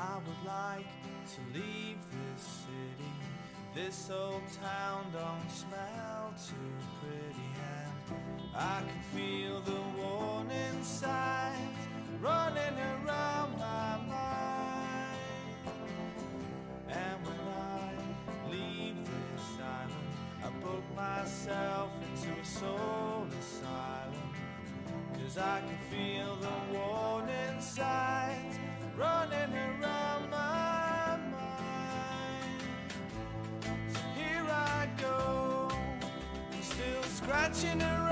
I would like to leave this city. This old town don't smell too pretty, and I can feel the warning signs running around my mind. And when I leave this island, I book myself into a soul asylum. Cause I can feel the warning signs running around still scratching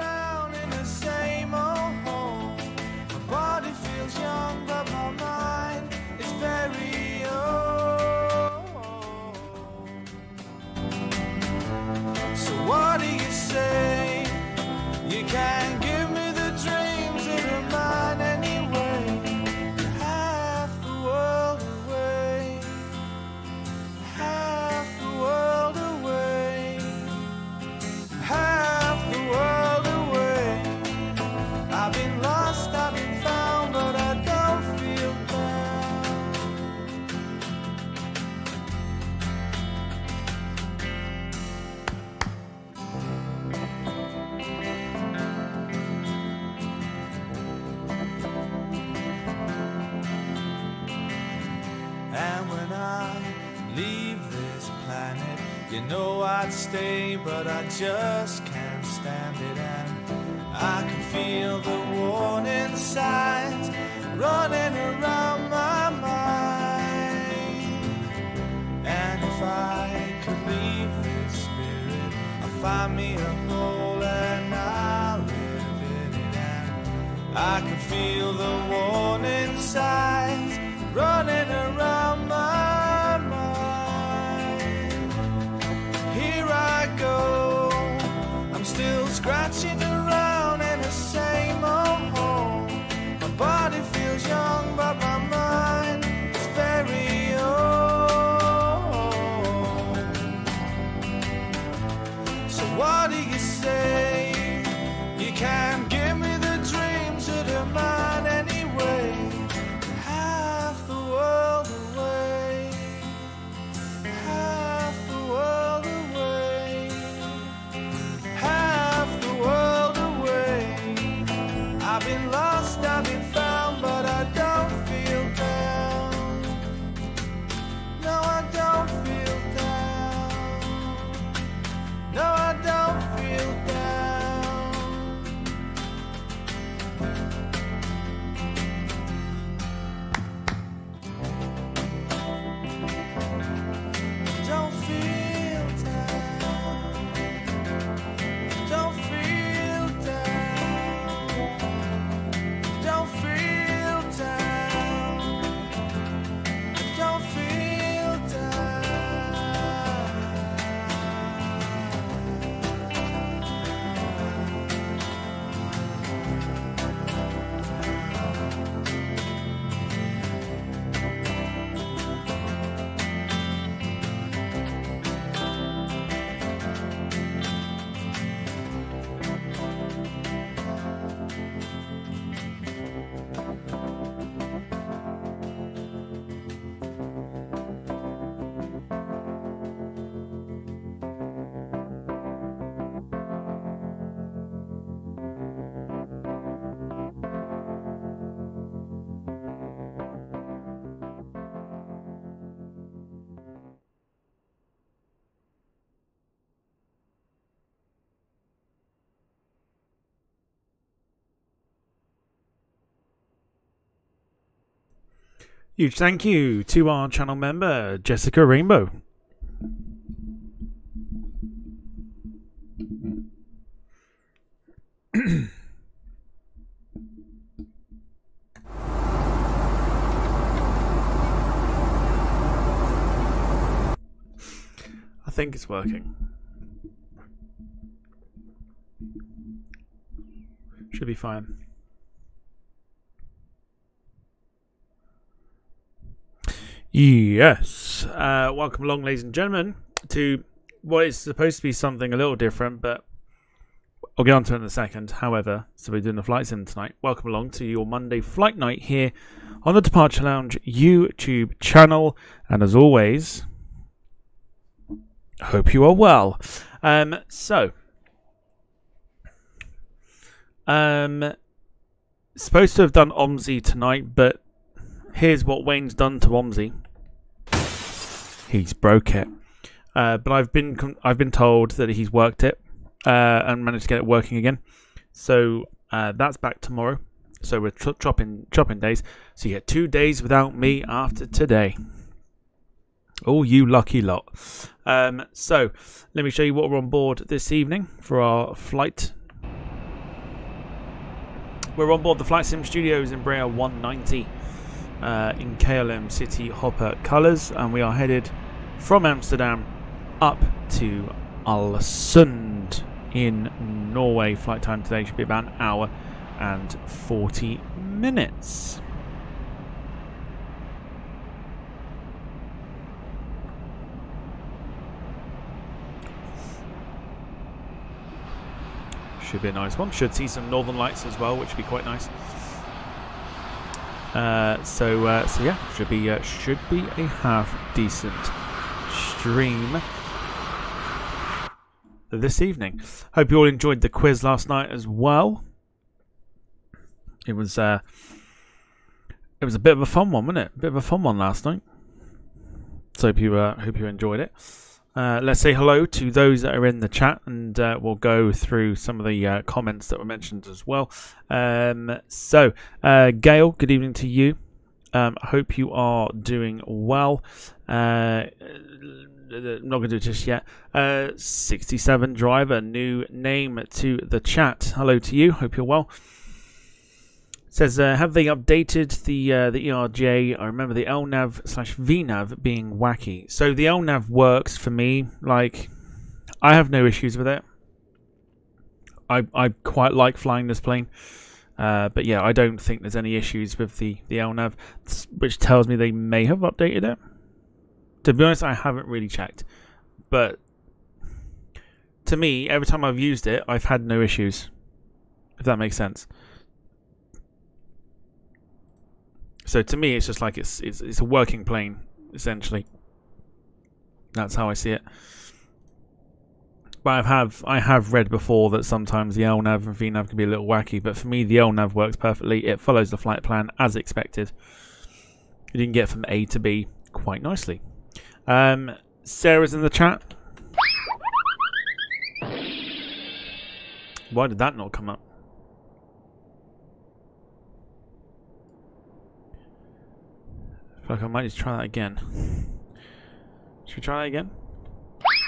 stay, but I just can't stand it. And I can feel the warning signs running around my mind. And if I could leave this spirit, I'll find me a hole and I'll live in it. And I can feel the warning signs Huge thank you to our channel member, Jessica Rainbow. I think it's working. Should be fine. Yes. Uh, welcome along, ladies and gentlemen, to what is supposed to be something a little different, but I'll get on to it in a second. However, so we're doing the flight sim tonight. Welcome along to your Monday flight night here on the Departure Lounge YouTube channel. And as always, hope you are well. Um, so, um, supposed to have done OMSI tonight, but here's what Wayne's done to OMSI. He's broke it. Uh, but I've been I've been told that he's worked it uh, and managed to get it working again. So uh, that's back tomorrow. So we're chopping chopping days. So you get two days without me after today. Oh, you lucky lot. Um, so let me show you what we're on board this evening for our flight. We're on board the Flight Sim Studios Embraer 190 uh, in KLM City Hopper colours, and we are headed from Amsterdam up to Alesund in Norway. Flight time today should be about an hour and 40 minutes. Should be a nice one. Should see some northern lights as well, which would be quite nice. Uh, so, uh, so yeah, should be uh, should be a half decent stream this evening. Hope you all enjoyed the quiz last night as well. It was uh, it was a bit of a fun one, wasn't it? A bit of a fun one last night. So hope you uh, hope you enjoyed it. Uh, let's say hello to those that are in the chat, and uh, we'll go through some of the uh, comments that were mentioned as well. Um, so, uh, Gail, good evening to you. Um, I hope you are doing well. Uh, not going to do just yet. Uh, 67 driver, new name to the chat. Hello to you. Hope you're well. Says, uh, have they updated the uh, the ERJ? I remember the LNAV slash VNAV being wacky. So the LNAV works for me. Like, I have no issues with it. I I quite like flying this plane. Uh, but yeah, I don't think there's any issues with the, the LNAV, which tells me they may have updated it. To be honest, I haven't really checked. But to me, every time I've used it, I've had no issues. If that makes sense. So to me, it's just like it's it's, it's a working plane essentially. That's how I see it. But I have I have read before that sometimes the LNAV and VNAV can be a little wacky, but for me the LNAV works perfectly. It follows the flight plan as expected. You can get from A to B quite nicely. Um, Sarah's in the chat. Why did that not come up? Feel like I might just try that again. Should we try that again?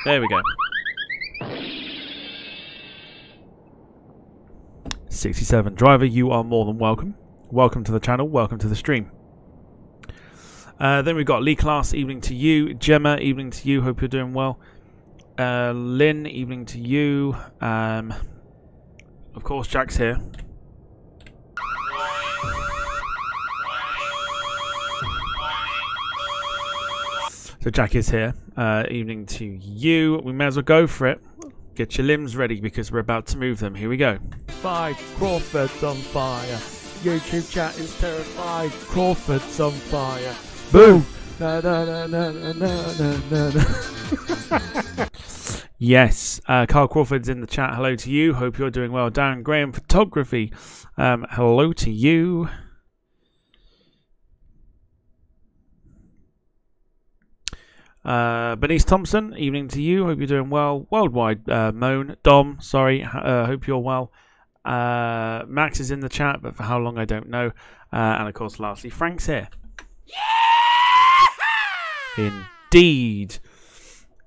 There we go. 67 driver, you are more than welcome. Welcome to the channel, welcome to the stream. Uh, then we've got Lee Class, evening to you. Gemma, evening to you. Hope you're doing well. Uh, Lynn, evening to you. Um, of course, Jack's here. So Jack is here. Uh, evening to you. We may as well go for it. Get your limbs ready because we're about to move them. Here we go. Five Crawford's on fire. YouTube chat is terrified. Crawford's on fire. Boom. Na, na, na, yes, uh, Carl Crawford's in the chat. Hello to you. Hope you're doing well. Darren Graham Photography. Um, hello to you. Uh, Bernice Thompson, evening to you. Hope you're doing well. Worldwide uh, Moan, Dom, sorry. Uh, hope you're well. Uh, Max is in the chat, but for how long I don't know. Uh, and of course, lastly, Frank's here. Yeah! Indeed.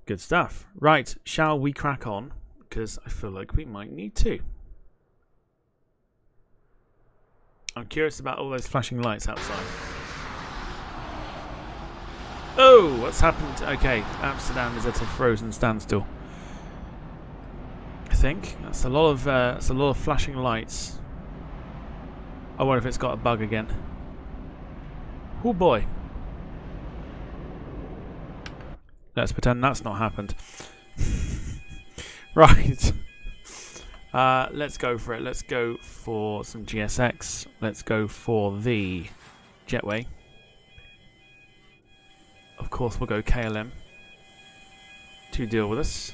Good stuff. Right, shall we crack on? Because I feel like we might need to. I'm curious about all those flashing lights outside. Oh, what's happened? Okay, Amsterdam is at a frozen standstill. I think that's a lot of uh, that's a lot of flashing lights. I wonder if it's got a bug again. Oh boy. Let's pretend that's not happened. right. Uh, let's go for it. Let's go for some GSX. Let's go for the Jetway. Of course, we'll go KLM to deal with us.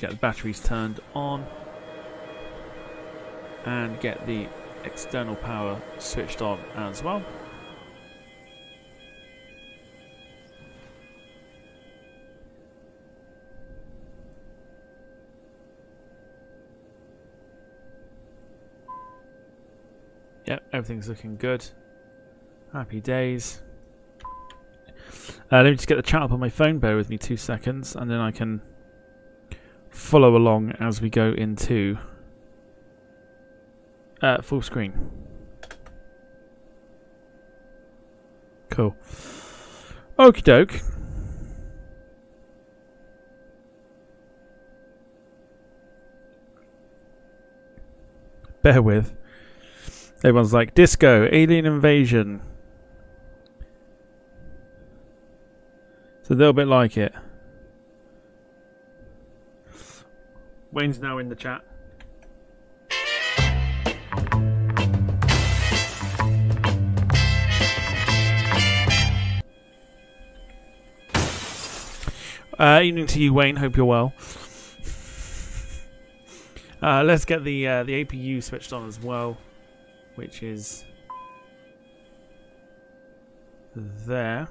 Get the batteries turned on and get the external power switched on as well. Everything's looking good. Happy days. Uh, let me just get the chat up on my phone. Bear with me two seconds, and then I can follow along as we go into uh, full screen. Cool. Okie doke. Bear with. Everyone's like, disco, alien invasion. It's a little bit like it. Wayne's now in the chat. Uh, evening to you, Wayne. Hope you're well. Uh, let's get the uh, the APU switched on as well, which is there.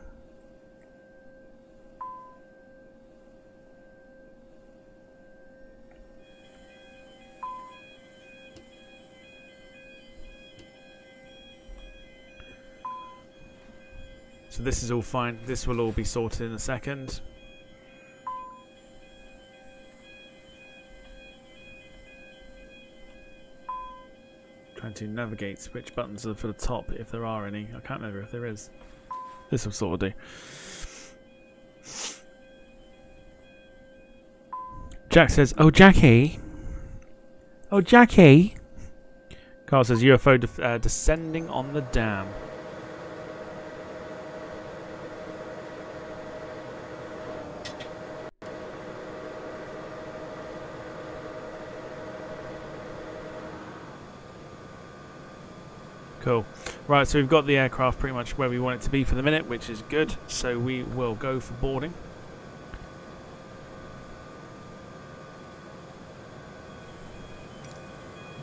So this is all fine. This will all be sorted in a second. Trying to navigate which buttons are for the top, if there are any. I can't remember if there is. This will sort of do. Jack says, "Oh Jackie, oh Jackie." Carl says, "UFO de uh, descending on the dam." Cool. Right, so we've got the aircraft pretty much where we want it to be for the minute, which is good. So we will go for boarding.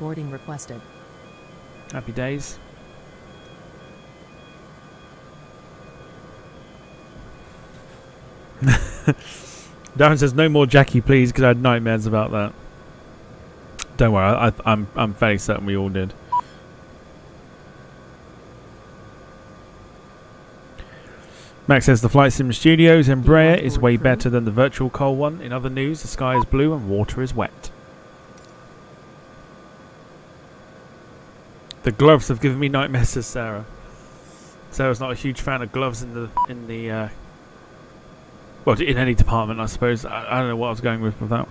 Boarding requested. Happy days. Darren says, "No more Jackie, please," because I had nightmares about that. Don't worry, I, I'm I'm fairly certain we all did. Max says the Flight Sim Studios Embraer is way better than the Virtual Coal one. In other news, the sky is blue and water is wet. The gloves have given me nightmares, says Sarah. Sarah's not a huge fan of gloves in the in the uh, well in any department, I suppose. I, I don't know what I was going with with that.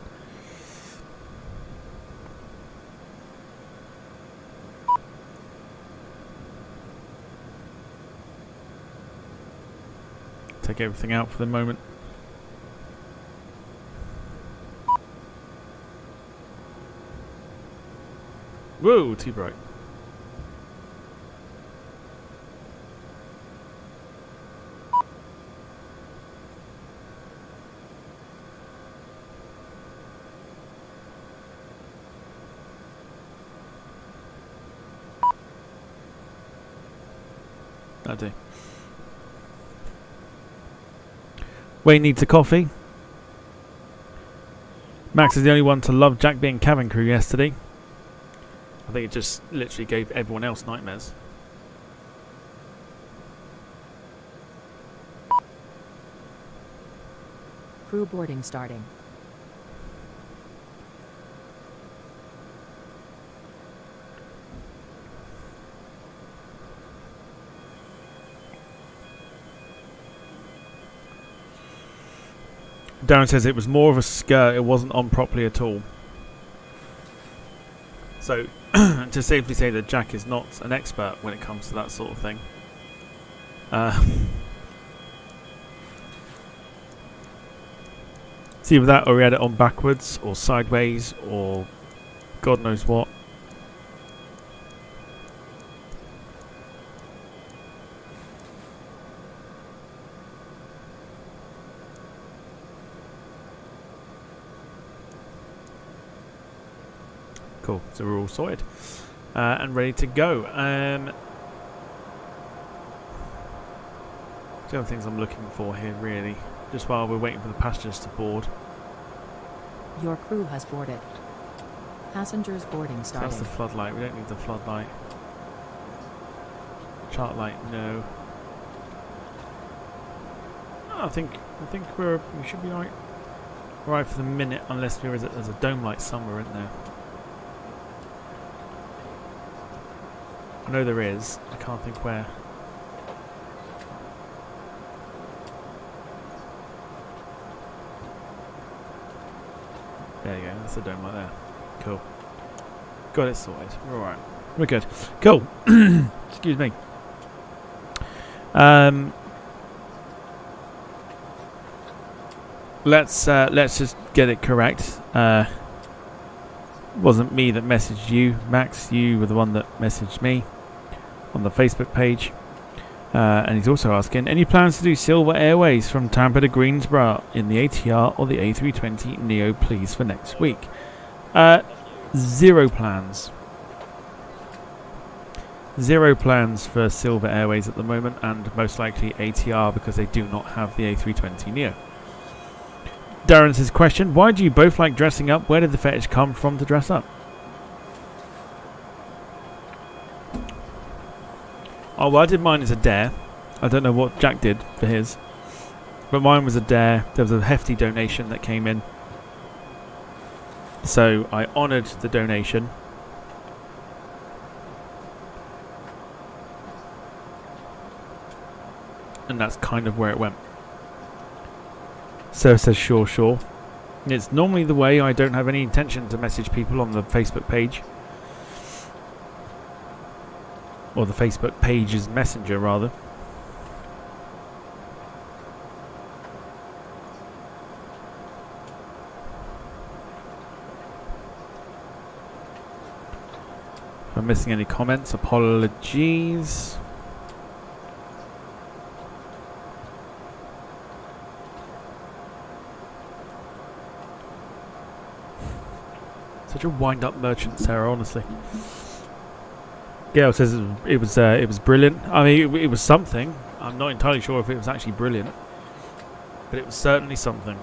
Take everything out for the moment. Whoa, too bright. Do. Wayne needs a coffee. Max is the only one to love Jack being cabin crew yesterday. I think it just literally gave everyone else nightmares. Crew boarding starting. Darren says it was more of a skirt, it wasn't on properly at all. So, to safely say that Jack is not an expert when it comes to that sort of thing. Uh, see with that, or he had it on backwards, or sideways, or God knows what. So we're all sorted uh, and ready to go. Um, the other things I'm looking for here, really, just while we're waiting for the passengers to board. Your crew has boarded. Passengers boarding So that's the floodlight. We don't need the floodlight. Chart light, no. No, I think I think we're we should be right. Right for the minute, unless there is a, there's a dome light somewhere in there. I know there is. I can't think where. There you go. That's the dome right there. Cool. Got it sorted. We're alright. We're good. Cool. Excuse me. Um, let's uh, let's just get it correct. Uh, wasn't me that messaged you, Max. You were the one that messaged me on the Facebook page. Uh, and he's also asking, any plans to do Silver Airways from Tampa to Greensboro in the ATR or the A320 Neo, please, for next week? Uh, zero plans. Zero plans for Silver Airways at the moment, and most likely ATR because they do not have the A320 Neo. Darren's question, why do you both like dressing up? Where did the fetish come from to dress up? Oh, well, I did mine as a dare. I don't know what Jack did for his. But mine was a dare. There was a hefty donation that came in. So I honoured the donation. And that's kind of where it went. So says sure, sure. It's normally the way I don't have any intention to message people on the Facebook page. Or the Facebook page's messenger, rather. If I'm missing any comments, apologies. Such a wind-up merchant, Sarah. Honestly. Gail says it was uh, it was brilliant. I mean, it, it was something. I'm not entirely sure if it was actually brilliant, but it was certainly something.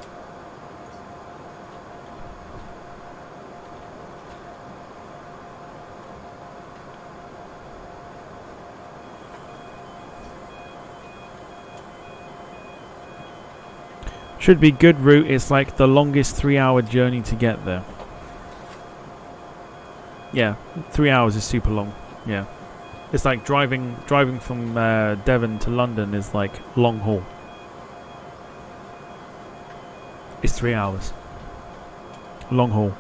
Should be good route. It's like the longest three-hour journey to get there. Yeah, three hours is super long. Yeah, it's like driving driving from uh, Devon to London is like long haul. It's three hours. Long haul.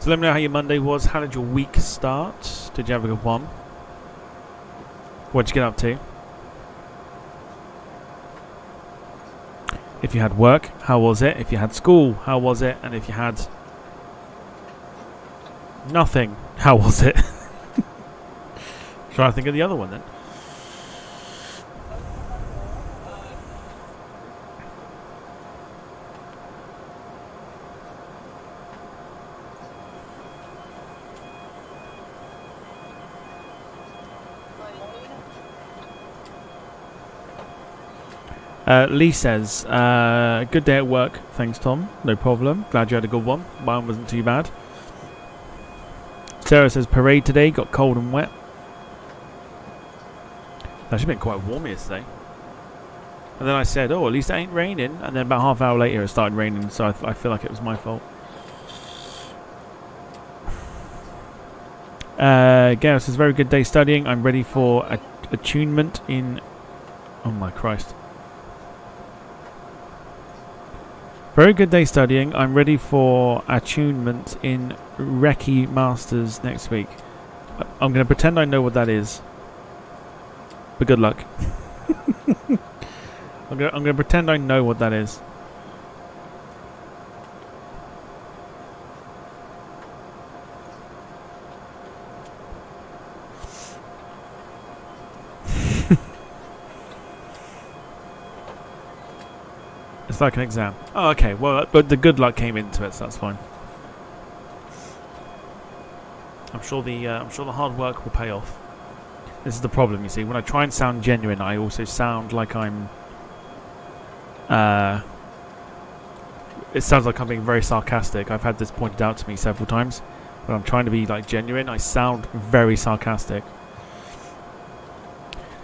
So let me know how your Monday was. How did your week start? Did you have a good one? What'd you get up to? If you had work, how was it? If you had school, how was it? And if you had nothing, how was it? Try to think of the other one then. Uh, Lee says, uh, good day at work. Thanks, Tom. No problem. Glad you had a good one. Mine wasn't too bad. Sarah says, parade today. Got cold and wet. It's actually been quite warm yesterday. And then I said, oh, at least it ain't raining. And then about half an hour later, it started raining. So I, I feel like it was my fault. Uh, Gareth says, very good day studying. I'm ready for a- attunement in... Oh my Christ. Very good day studying. I'm ready for attunement in Recce Masters next week. I'm going to pretend I know what that is. But good luck. I'm going to pretend I know what that is. Like an exam. Oh, okay. Well, but the good luck came into it, so that's fine. I'm sure the uh, I'm sure the hard work will pay off. This is the problem, you see. When I try and sound genuine, I also sound like I'm. Uh, it sounds like I'm being very sarcastic. I've had this pointed out to me several times. When I'm trying to be like genuine, I sound very sarcastic.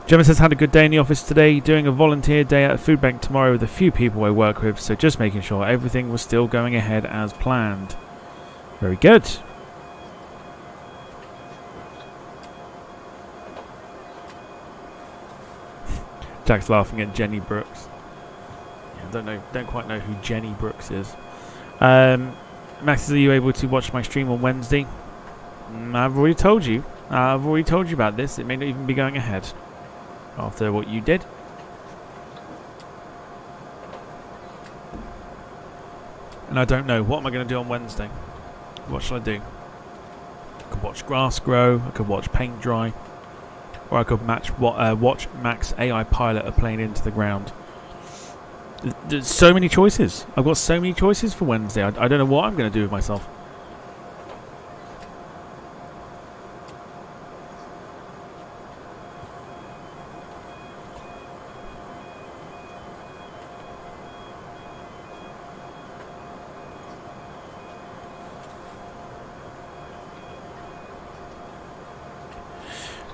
Gemma says, had a good day in the office today, doing a volunteer day at a food bank tomorrow with a few people I work with, so just making sure everything was still going ahead as planned. Very good. Jack's laughing at Jenny Brooks. Yeah, don't know, don't quite know who Jenny Brooks is. Um, Max, are you able to watch my stream on Wednesday? Mm, I've already told you. I've already told you about this. It may not even be going ahead after what you did. And I don't know. What am I going to do on Wednesday? What shall I do? I could watch grass grow. I could watch paint dry. Or I could match what uh, watch Max AI pilot a plane into the ground. There's so many choices. I've got so many choices for Wednesday. I, I don't know what I'm going to do with myself.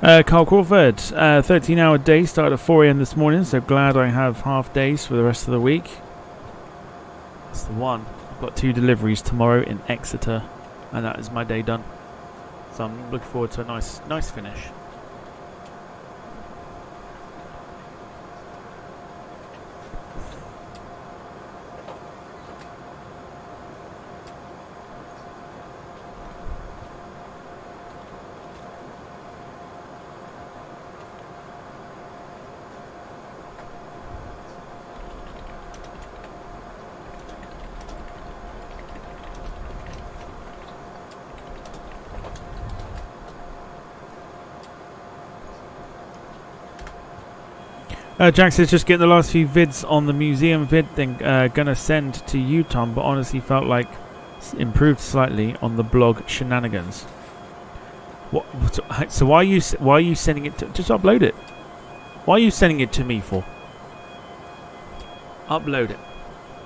Uh, Carl Crawford, uh, 13 hour day, started at 4am this morning, so glad I have half days for the rest of the week. That's the one. I've got two deliveries tomorrow in Exeter, and that is my day done. So I'm looking forward to a nice, nice finish. Uh, Jack says just getting the last few vids on the museum vid thing. Uh, gonna send to you, Tom, but honestly felt like improved slightly on the blog shenanigans. What? what- So why are you why are you sending it? to... Just upload it. Why are you sending it to me for? Upload it.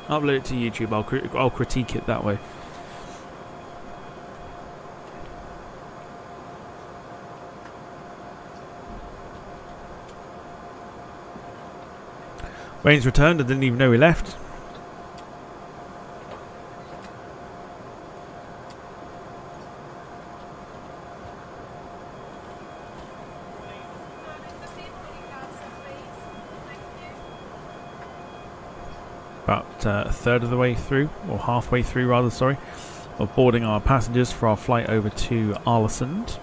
Upload it to YouTube. I'll I'll critique it that way. Wayne's returned. I didn't even know he left. About uh, a third of the way through, or halfway through, rather. Sorry, of boarding our passengers for our flight over to Alesund.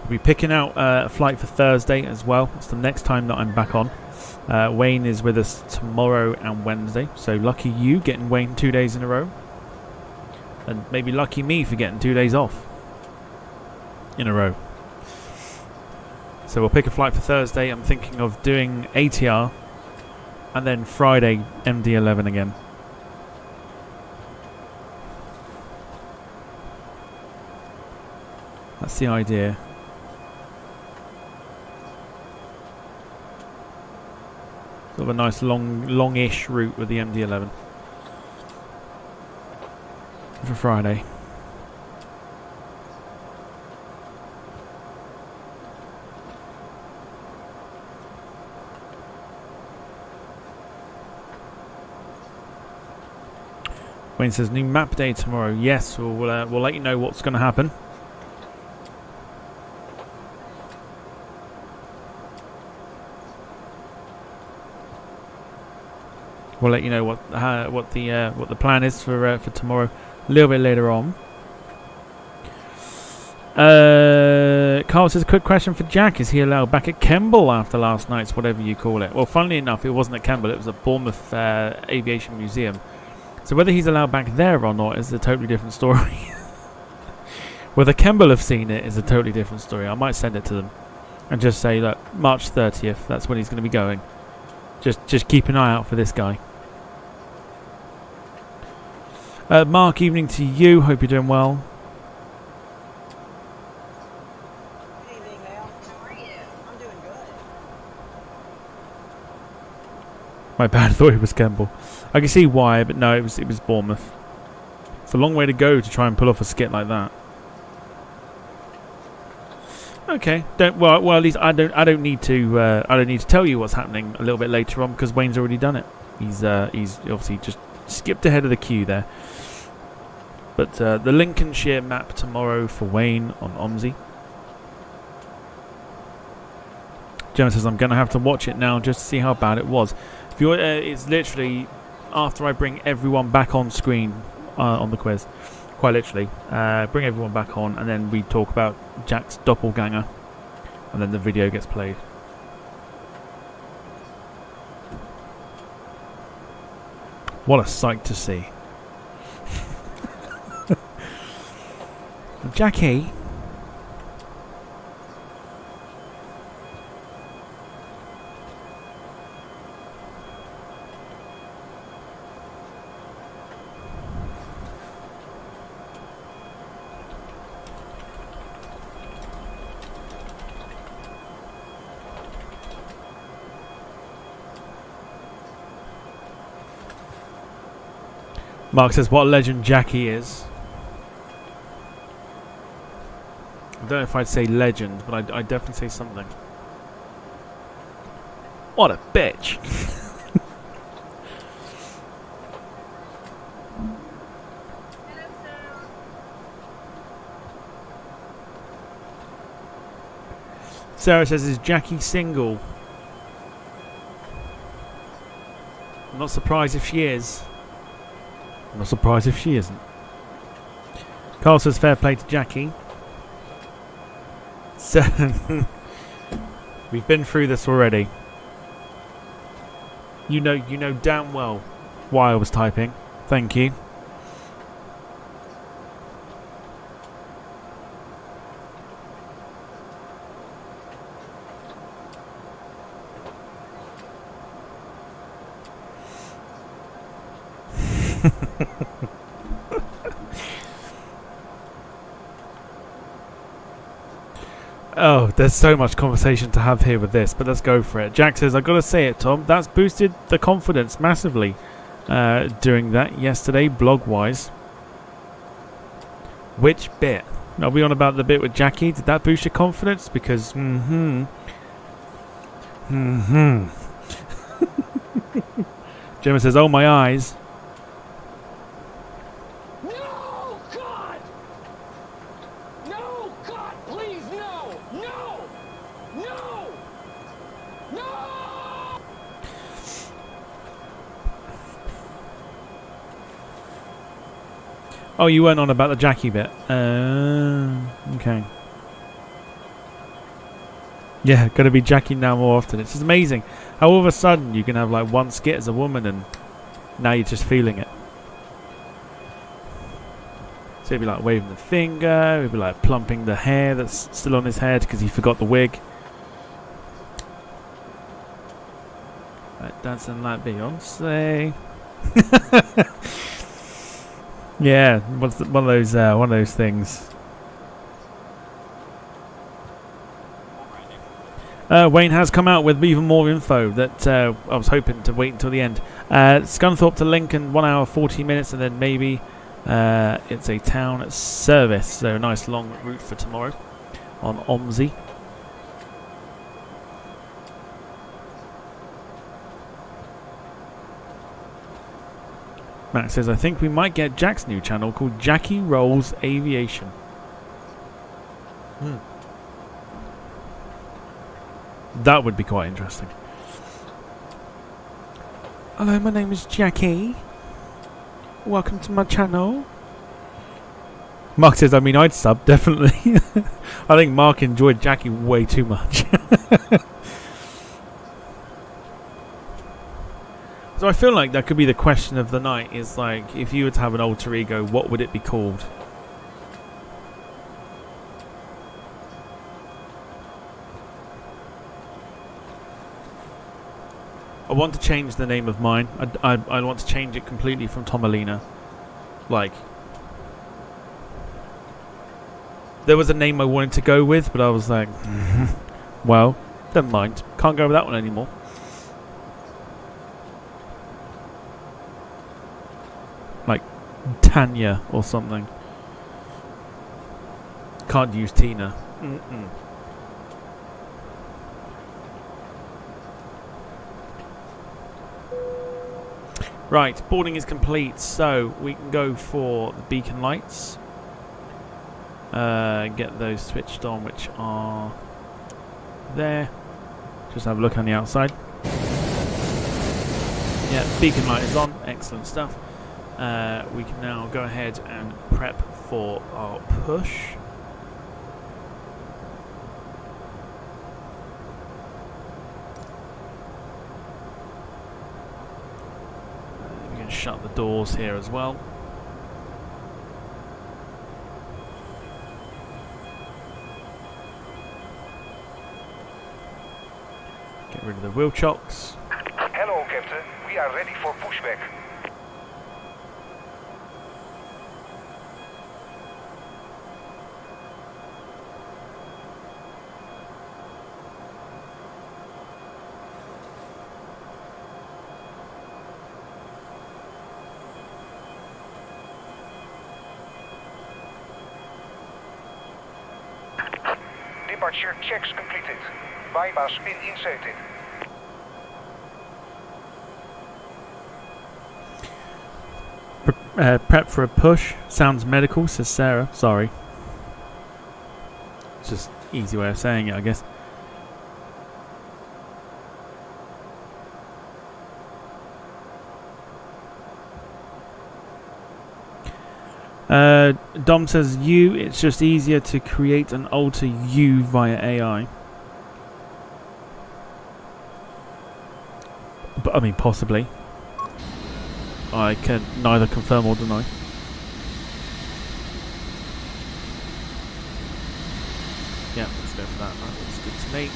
We'll be picking out uh, a flight for Thursday as well. It's the next time that I'm back on. Uh, Wayne is with us tomorrow and Wednesday, so lucky you getting Wayne two days in a row, and maybe lucky me for getting two days off in a row. So we'll pick a flight for Thursday. I'm thinking of doing ATR, and then Friday MD11 again. That's the idea. Sort of a nice long, longish route with the MD11 for Friday. Wayne says new map day tomorrow. Yes, we'll uh, we'll let you know what's going to happen. We'll let you know what uh, what the uh, what the plan is for uh, for tomorrow a little bit later on. Uh, Carl says, quick question for Jack. Is he allowed back at Kemble after last night's whatever you call it? Well, funnily enough, it wasn't at Kemble. It was at Bournemouth uh, Aviation Museum. So whether he's allowed back there or not is a totally different story. whether Kemble have seen it is a totally different story. I might send it to them and just say, look, March 30th, that's when he's going to be going. Just, just keep an eye out for this guy. Uh, Mark, evening to you. Hope you're doing well. Good evening. How are you? I'm doing good. My bad. I thought it was Kemble. I can see why, but no, it was it was Bournemouth. It's a long way to go to try and pull off a skit like that. Okay, don't well. Well, at least I don't. I don't need to. Uh, I don't need to tell you what's happening a little bit later on because Wayne's already done it. He's uh, he's obviously just skipped ahead of the queue there. But uh, the Lincolnshire map tomorrow for Wayne on OMSI. Gemma says I'm going to have to watch it now just to see how bad it was. If you, uh, it's literally after I bring everyone back on screen uh, on the quiz, quite literally, uh, bring everyone back on, and then we talk about Jack's doppelganger, and then the video gets played. What a sight to see! Jackie. Mark says, "What a legend Jackie is." I don't know if I'd say legend, but I'd, I'd definitely say something. What a bitch! Sarah says, "Is Jackie single?" I'm not surprised if she is. I'm not surprised if she isn't. Carl says, "Fair play to Jackie." So we've been through this already. You know, you know damn well why I was typing. Thank you. Oh, there's so much conversation to have here with this, but let's go for it. Jack says, I've got to say it, Tom. That's boosted the confidence massively uh, doing that yesterday, blog wise. Which bit? Are we on about the bit with Jackie? Did that boost your confidence? Because, mm hmm. Mm hmm. Gemma says, Oh, my eyes. Oh, you weren't on about the Jackie bit. Uh, okay. Yeah, gotta be Jackie now more often. It's just amazing how all of a sudden you can have like one skit as a woman and now you're just feeling it. So he'd be like waving the finger, he'd be like plumping the hair that's still on his head because he forgot the wig. Like dancing like Beyonce. Yeah, one of those uh, one of those things. Uh, Wayne has come out with even more info that uh, I was hoping to wait until the end. Uh, Scunthorpe to Lincoln, one hour forty minutes, and then maybe uh, it's a town service. So a nice long route for tomorrow on OMSI. Matt says, I think we might get Jack's new channel called Jackie Rolls Aviation. Hmm. That would be quite interesting. Hello, my name is Jackie. Welcome to my channel. Mark says, I mean, I'd sub, definitely. I think Mark enjoyed Jackie way too much. so I feel like that could be the question of the night is like, if you were to have an alter ego, what would it be called? I want to change the name of mine. I, I, I want to change it completely from Tomalina. Like, there was a name I wanted to go with, but I was like, well, never mind. Can't go with that one anymore. Like Tanya or something. Can't use Tina. Mm-mm. Right, boarding is complete, so we can go for the beacon lights. Uh, get those switched on, which are there. Just have a look on the outside. Yeah, beacon light is on. Excellent stuff. Uh, we can now go ahead and prep for our push. Uh, we can shut the doors here as well. Get rid of the wheel chocks. Hello, Captain. We are ready for pushback. Departure checks completed. Bypass pin inserted. Pre- uh, prep for a push. Sounds medical, says Sarah. Sorry. It's just easy way of saying it, I guess. Uh, Dom says you. It's just easier to create and alter you via AI. But I mean, possibly. I can neither confirm or deny. Yeah, let's go for that. That looks good to me.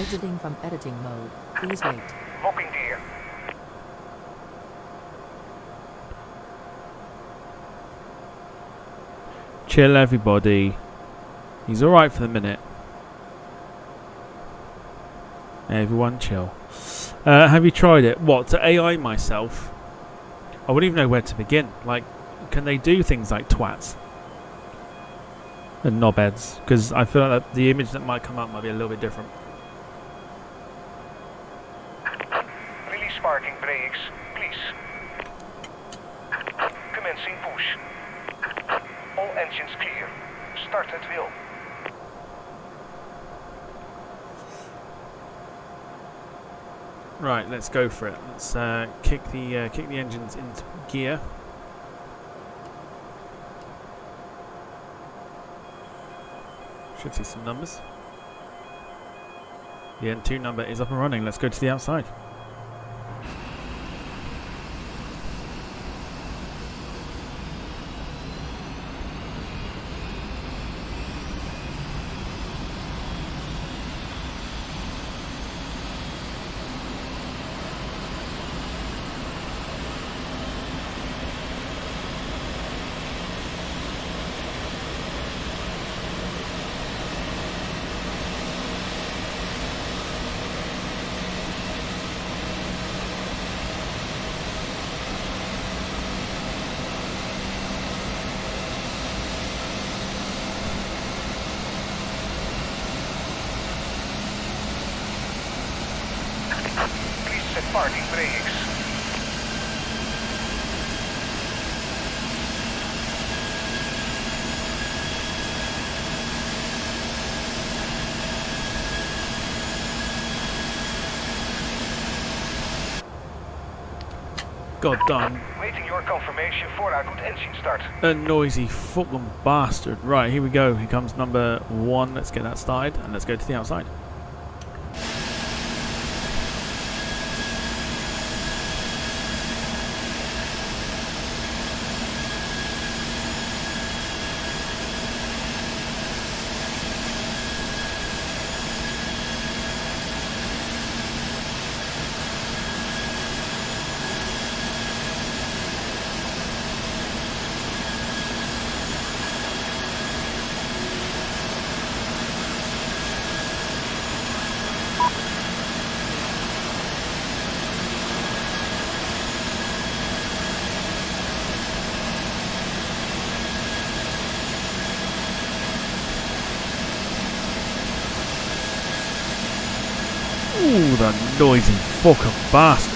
Exiting from editing mode. Please wait. Locking gear. Chill, everybody. He's alright for the minute. Everyone, chill. Uh, have you tried it? What, to AI myself? I wouldn't even know where to begin. Like, can they do things like twats? And knobheads? Because I feel like the image that might come up might be a little bit different. Release parking brakes, please. Commencing push. All engines clear. Start at will. Right, let's go for it. Let's uh, kick the uh, kick the engines into gear. Should see some numbers. The N2 number is up and running. Let's go to the outside. Please set parking brakes. Damn. Waiting your confirmation for our good engine start. A noisy fucking bastard. Right, here we go. Here comes number one. Let's get that started and let's go to the outside. Ooh, the noisy fucking bastard.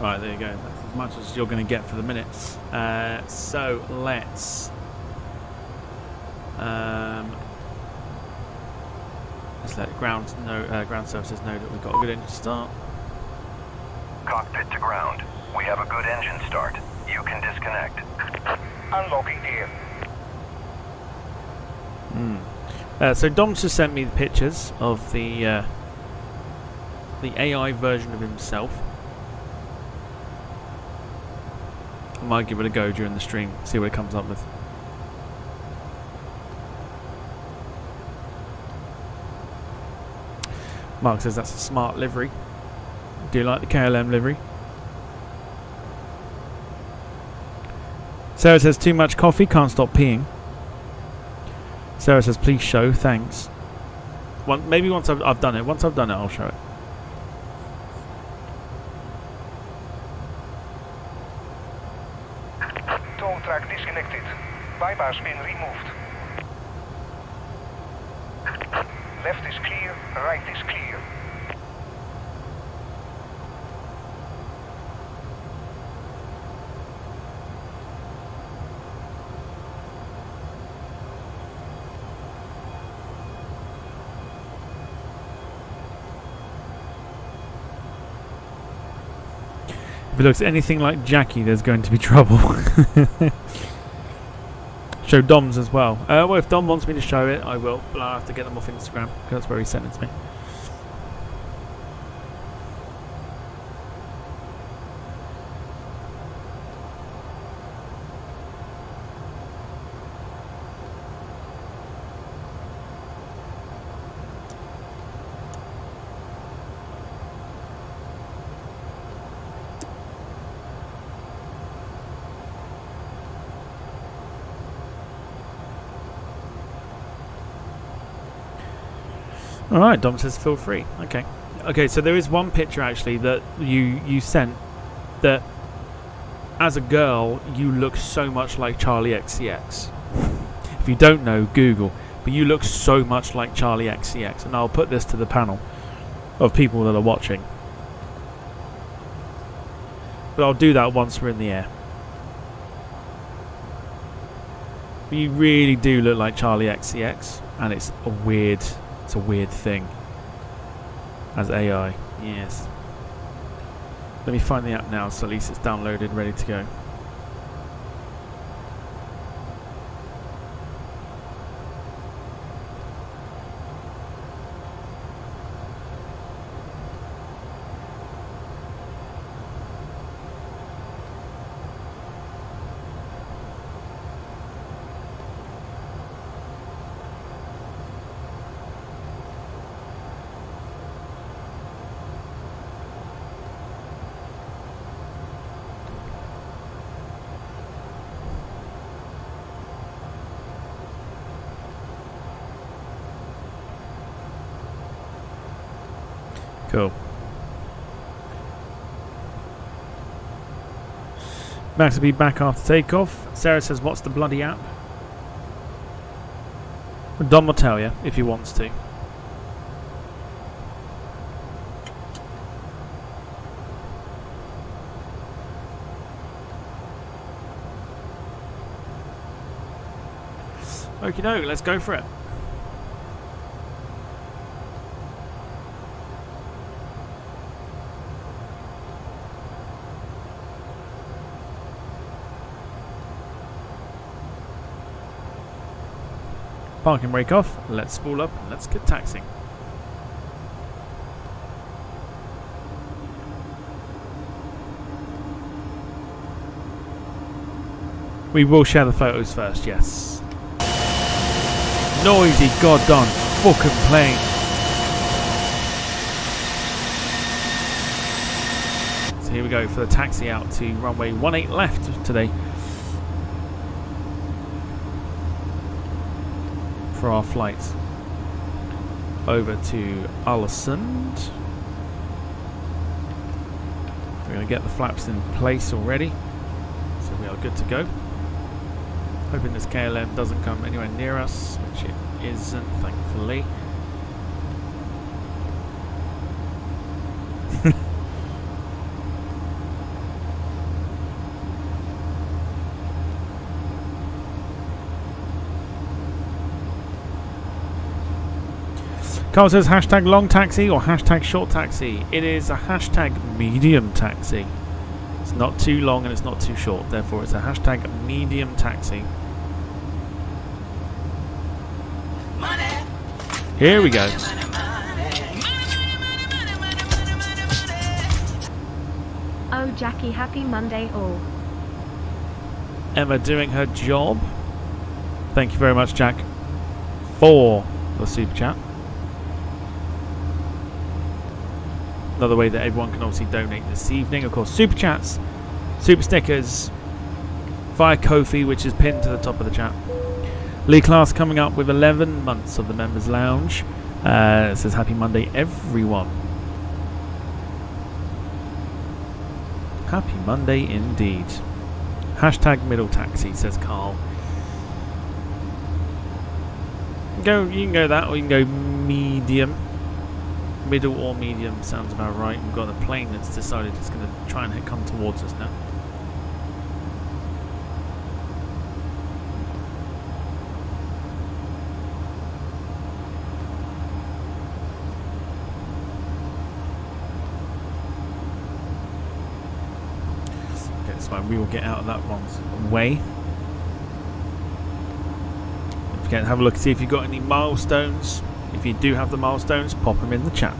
Right, there you go. That's as much as you're going to get for the minutes. Uh, so let's um, let's let ground know, uh, ground services know that we've got a good engine start. Cockpit to ground. We have a good engine start. You can disconnect. Unlocking gear. Uh, so Dom's just sent me the pictures of the uh, the AI version of himself. I might give it a go during the stream, see what it comes up with. Mark says that's a smart livery. Do you like the KLM livery? Sarah says too much coffee, can't stop peeing. Sarah says, please show, thanks. One, maybe once I've, I've done it. Once I've done it, I'll show it. Tow track disconnected. Bypass pin removed. Left is clear, right is clear. If it looks anything like Jackie, there's going to be trouble. show Dom's as well. Uh, well, if Dom wants me to show it, I will. But I'll have to get them off Instagram, because that's where he sent it to me. All right, Dom says feel free. Okay, okay. So there is one picture actually that you you sent that as a girl you look so much like Charli XCX. If you don't know, Google. But you look so much like Charli XCX, and I'll put this to the panel of people that are watching. But I'll do that once we're in the air. But you really do look like Charli XCX, and it's a weird, it's a weird thing. As AI, yes. Let me find the app now, so at least it's downloaded, ready to go. Cool. Max will be back after takeoff. Sarah says, "What's the bloody app?" Don will tell you if he wants to. Okie doke, let's go for it. Parking brake off, let's spool up, let's get taxing. We will share the photos first, yes. Noisy goddamn fucking plane. So here we go for the taxi out to runway 18 left today. For our flight over to Alesund. We're going to get the flaps in place already. So we are good to go. Hoping this KLM doesn't come anywhere near us, which it isn't, thankfully. Carl says hashtag long taxi or hashtag short taxi. It is a hashtag medium taxi. It's not too long and it's not too short, therefore it's a hashtag medium taxi. Here we go. Oh, Jackie, happy Monday all. Emma doing her job. Thank you very much, Jack, for the super chat. Another way that everyone can obviously donate this evening, of course, super chats, super stickers, via Ko-fi, which is pinned to the top of the chat. Lee Class coming up with 11 months of the Members Lounge. Uh, says Happy Monday, everyone. Happy Monday indeed. Hashtag middle taxi, says Carl. Go, you can go that, or you can go medium. Middle or medium sounds about right. We've got a plane that's decided it's going to try and come towards us now. Okay, that's fine. We will get out of that one's way. Don't have a look, see if you've got any milestones. If you do have the milestones, pop them in the chat.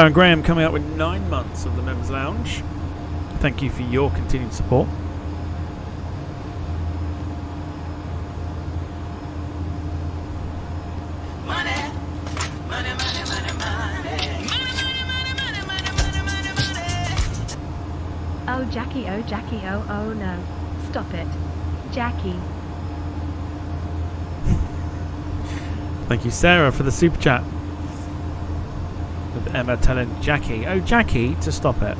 Darren Graham coming up with nine months of the Members Lounge. Thank you for your continued support. Oh, Jackie, oh, Jackie, oh, oh no. Stop it. Jackie. Thank you, Sarah, for the super chat. With Emma telling Jackie, oh, Jackie, to stop it.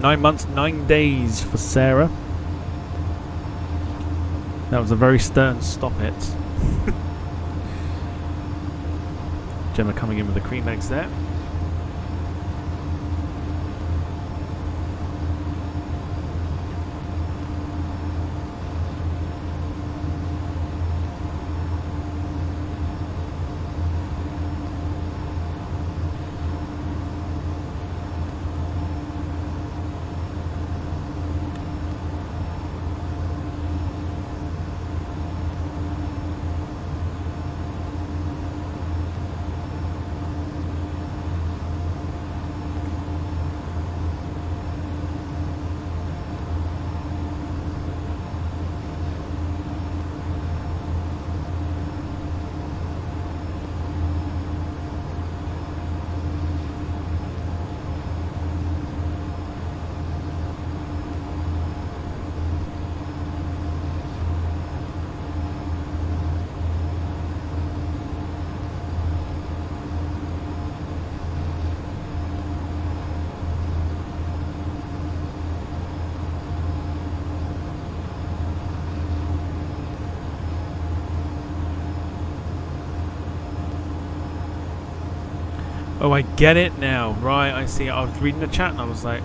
Nine months, nine days for Sarah. That was a very stern stop it. Gemma coming in with the cream eggs there. I get it now. Right, I see. I was reading the chat and I was like,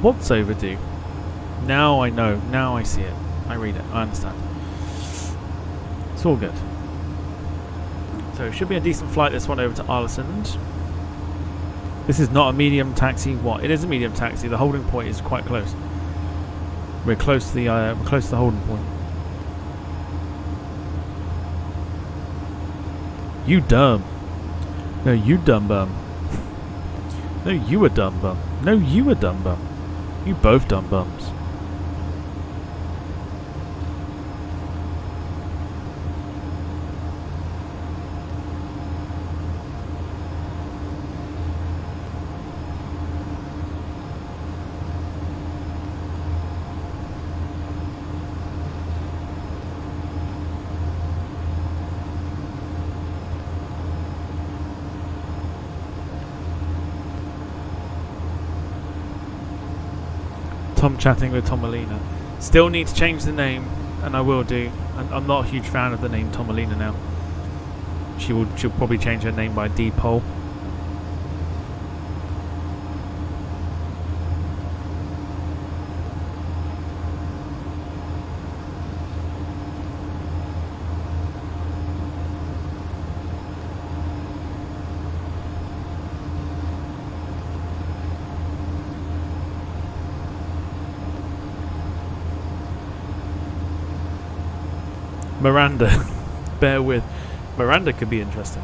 what's overdue? Now I know. Now I see it. I read it. I understand. It's all good. So it should be a decent flight this one over to Alesund. This is not a medium taxi. What? It is a medium taxi. The holding point is quite close. We're close to the uh, we're close to the holding point. You dumb. No, you dumb bum. No, you a dumb bum. No, you a dumb bum. You both dumb bums. Tom chatting with Tom Molina. Still need to change the name, and I will do. I'm, I'm not a huge fan of the name Tom Molina now. She will. She'll probably change her name by Depol. Miranda. Bear with. Miranda could be interesting.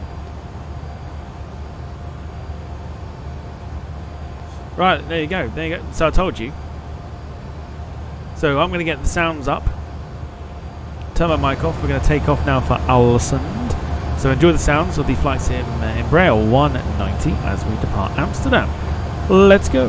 Right, there you go. There you go. So I told you. So I'm going to get the sounds up. Turn my mic off. We're going to take off now for Alesund. So enjoy the sounds of the flight sim uh, Embraer 190 as we depart Amsterdam. Let's go.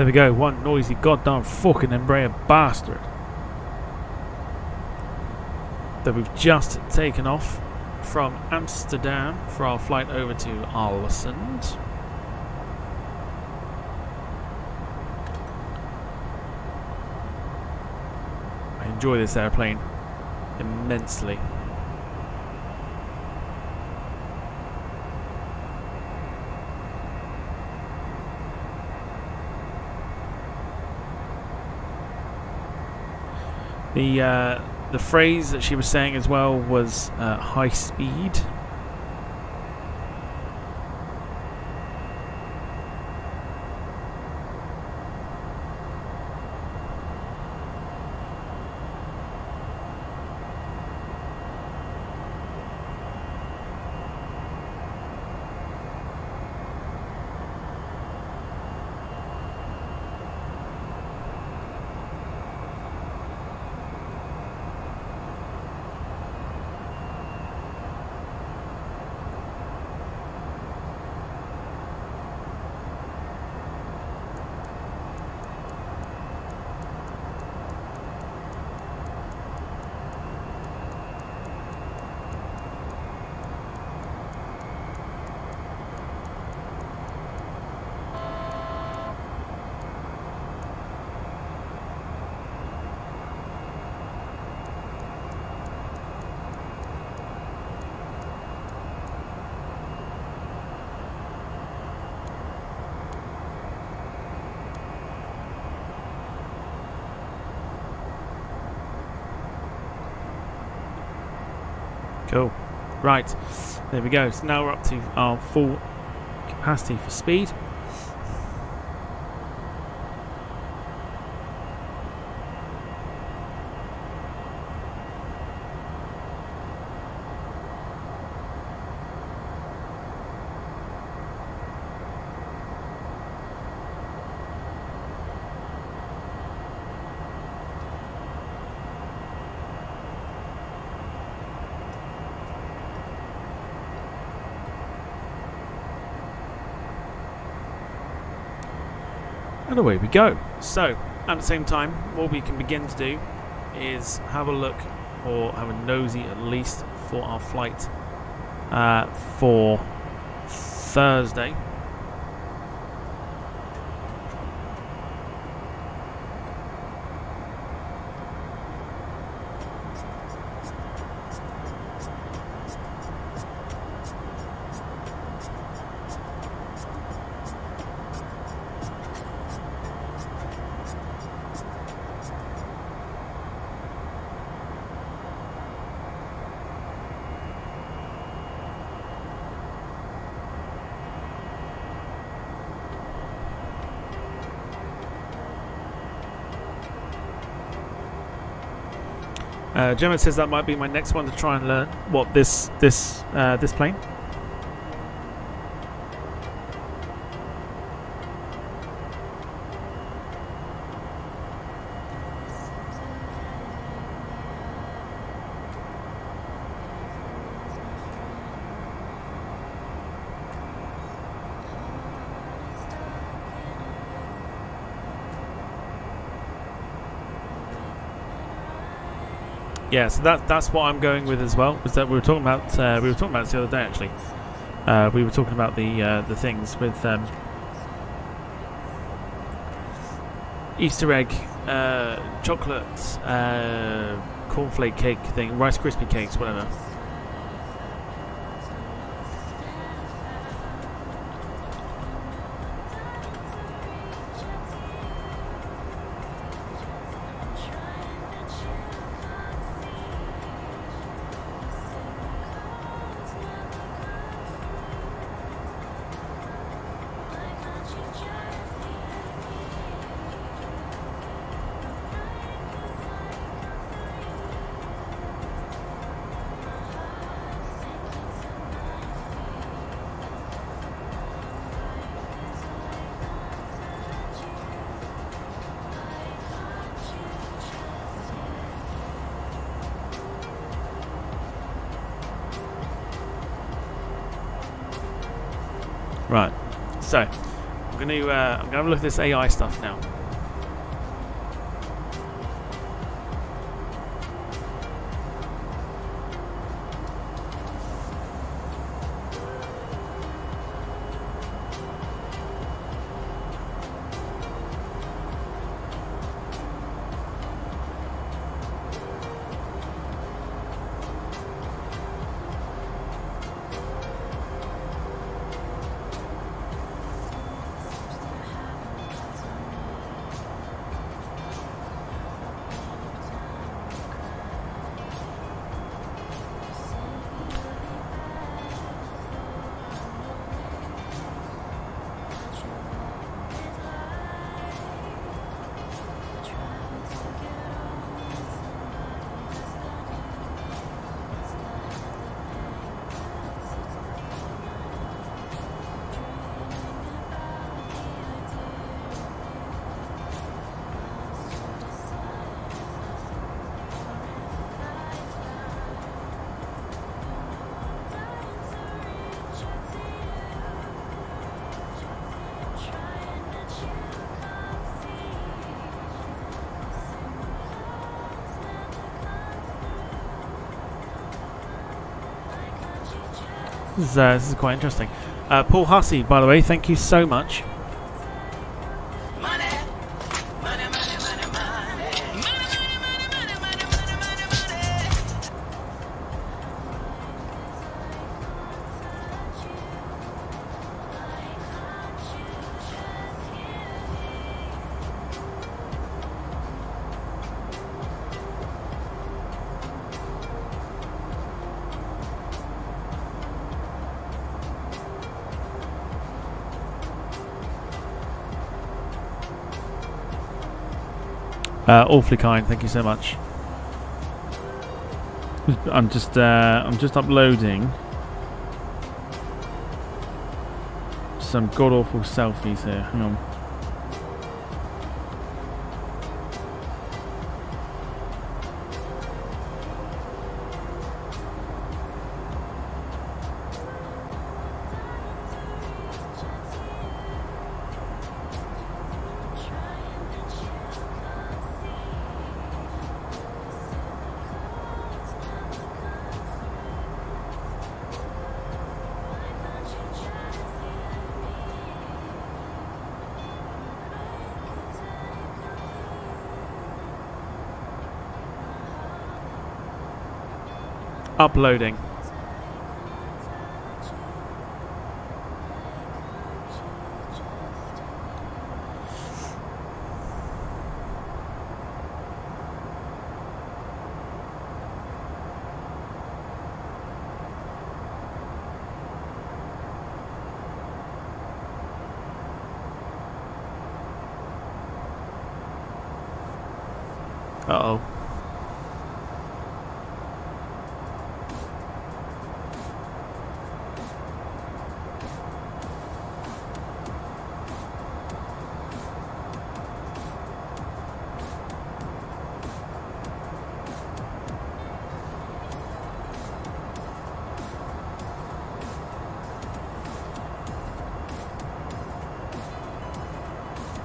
There we go, one noisy goddamn fucking Embraer bastard. That we've just taken off from Amsterdam for our flight over to Alesund. I enjoy this airplane immensely. The uh, the phrase that she was saying as well was uh, high speed. Cool. Right, there we go. So now we're up to our full capacity for speed. Away we go. So, at the same time, what we can begin to do is have a look, or have a nosy at least, for our flight uh, for Thursday. Gemma says that might be my next one to try and learn. What this this uh, this plane? Yeah, so that that's what I'm going with as well. Was that we were talking about? Uh, we were talking about this the other day actually. Uh, we were talking about the uh, the things with um, Easter egg, uh, chocolate, uh, cornflake cake thing, Rice Krispie cakes, whatever. I'm going to look at this AI stuff now. This is, uh, this is quite interesting. Uh, Paul Hussey, by the way, thank you so much. Awfully kind, thank you so much. I'm just uh, I'm just uploading some god awful selfies here. Hang on. Uploading.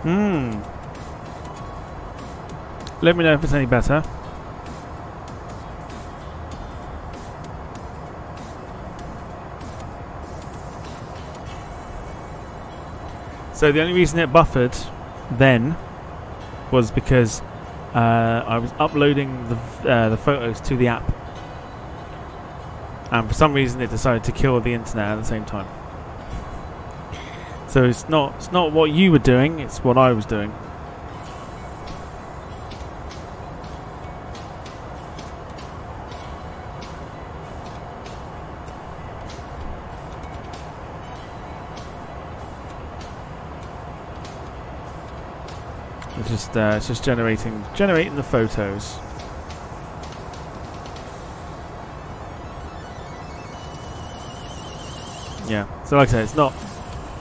Hmm. Let me know if it's any better. So the only reason it buffered then was because uh, I was uploading the uh, the photos to the app, and for some reason it decided to kill the internet at the same time. So it's not it's not what you were doing; it's what I was doing. It's just uh, it's just generating generating the photos. Yeah. So like I said, it's not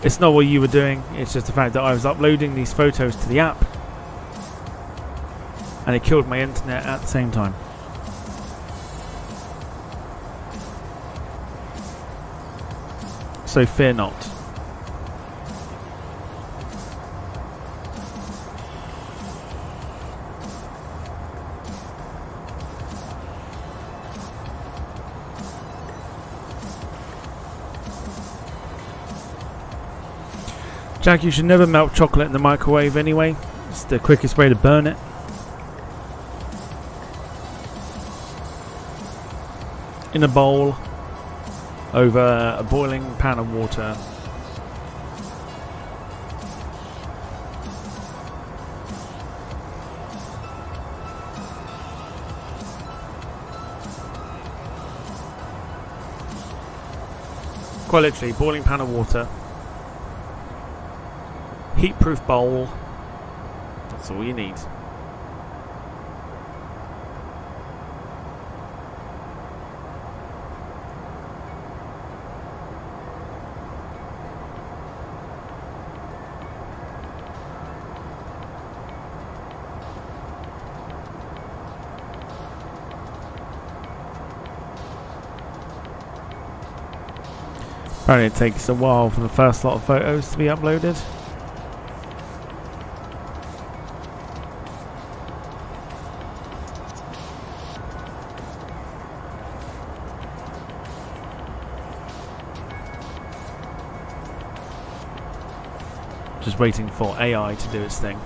it's not what you were doing. It's just the fact that I was uploading these photos to the app, and it killed my internet at the same time. So fear not. Jack, you should never melt chocolate in the microwave anyway. It's the quickest way to burn it. In a bowl over a boiling pan of water. Quite literally, boiling pan of water. Heat proof bowl. That's all you need. Apparently it takes a while for the first lot of photos to be uploaded. Just waiting for AI to do its thing.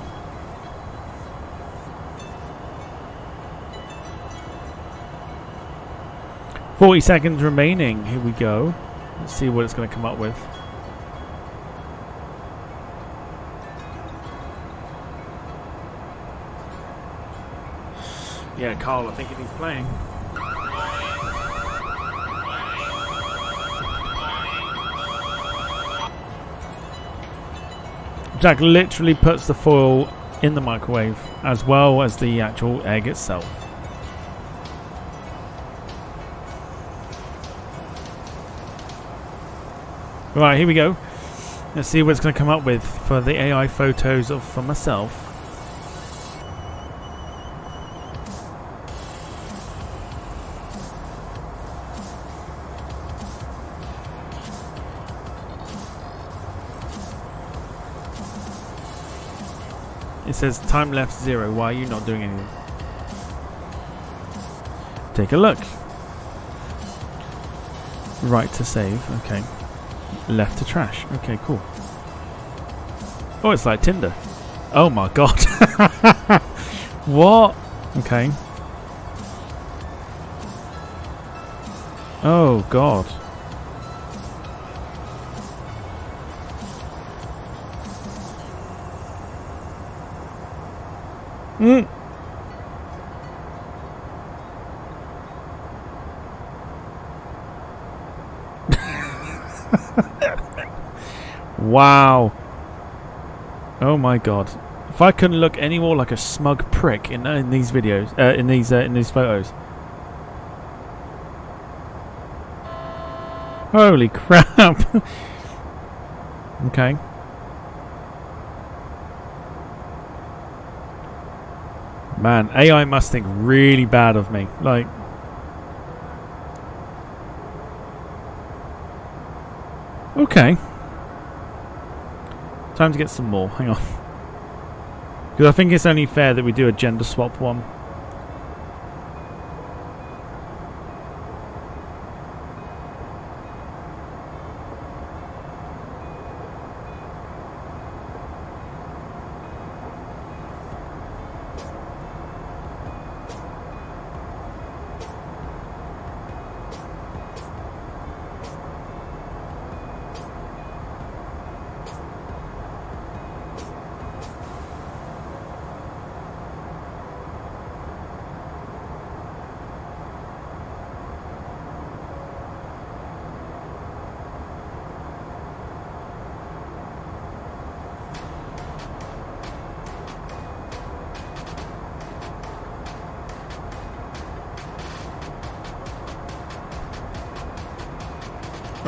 Forty seconds remaining. Here we go. Let's see what it's going to come up with. Yeah, Carl, I think needs playing. Jack literally puts the foil in the microwave as well as the actual egg itself. Right, here we go. Let's see what it's going to come up with for the AI photos of for myself. Says time left zero. Why are you not doing anything? Take a look. Right to save. Okay. Left to trash. Okay, cool. Oh, it's like Tinder. Oh my god. what? Okay. Oh god. Mm. Wow. Oh my god. If I couldn't look any more like a smug prick in in these videos, uh, in these uh, in these photos. Holy crap. okay. Man, AI must think really bad of me. Like, okay. Time to get some more. Hang on. Because I think it's only fair that we do a gender swap one.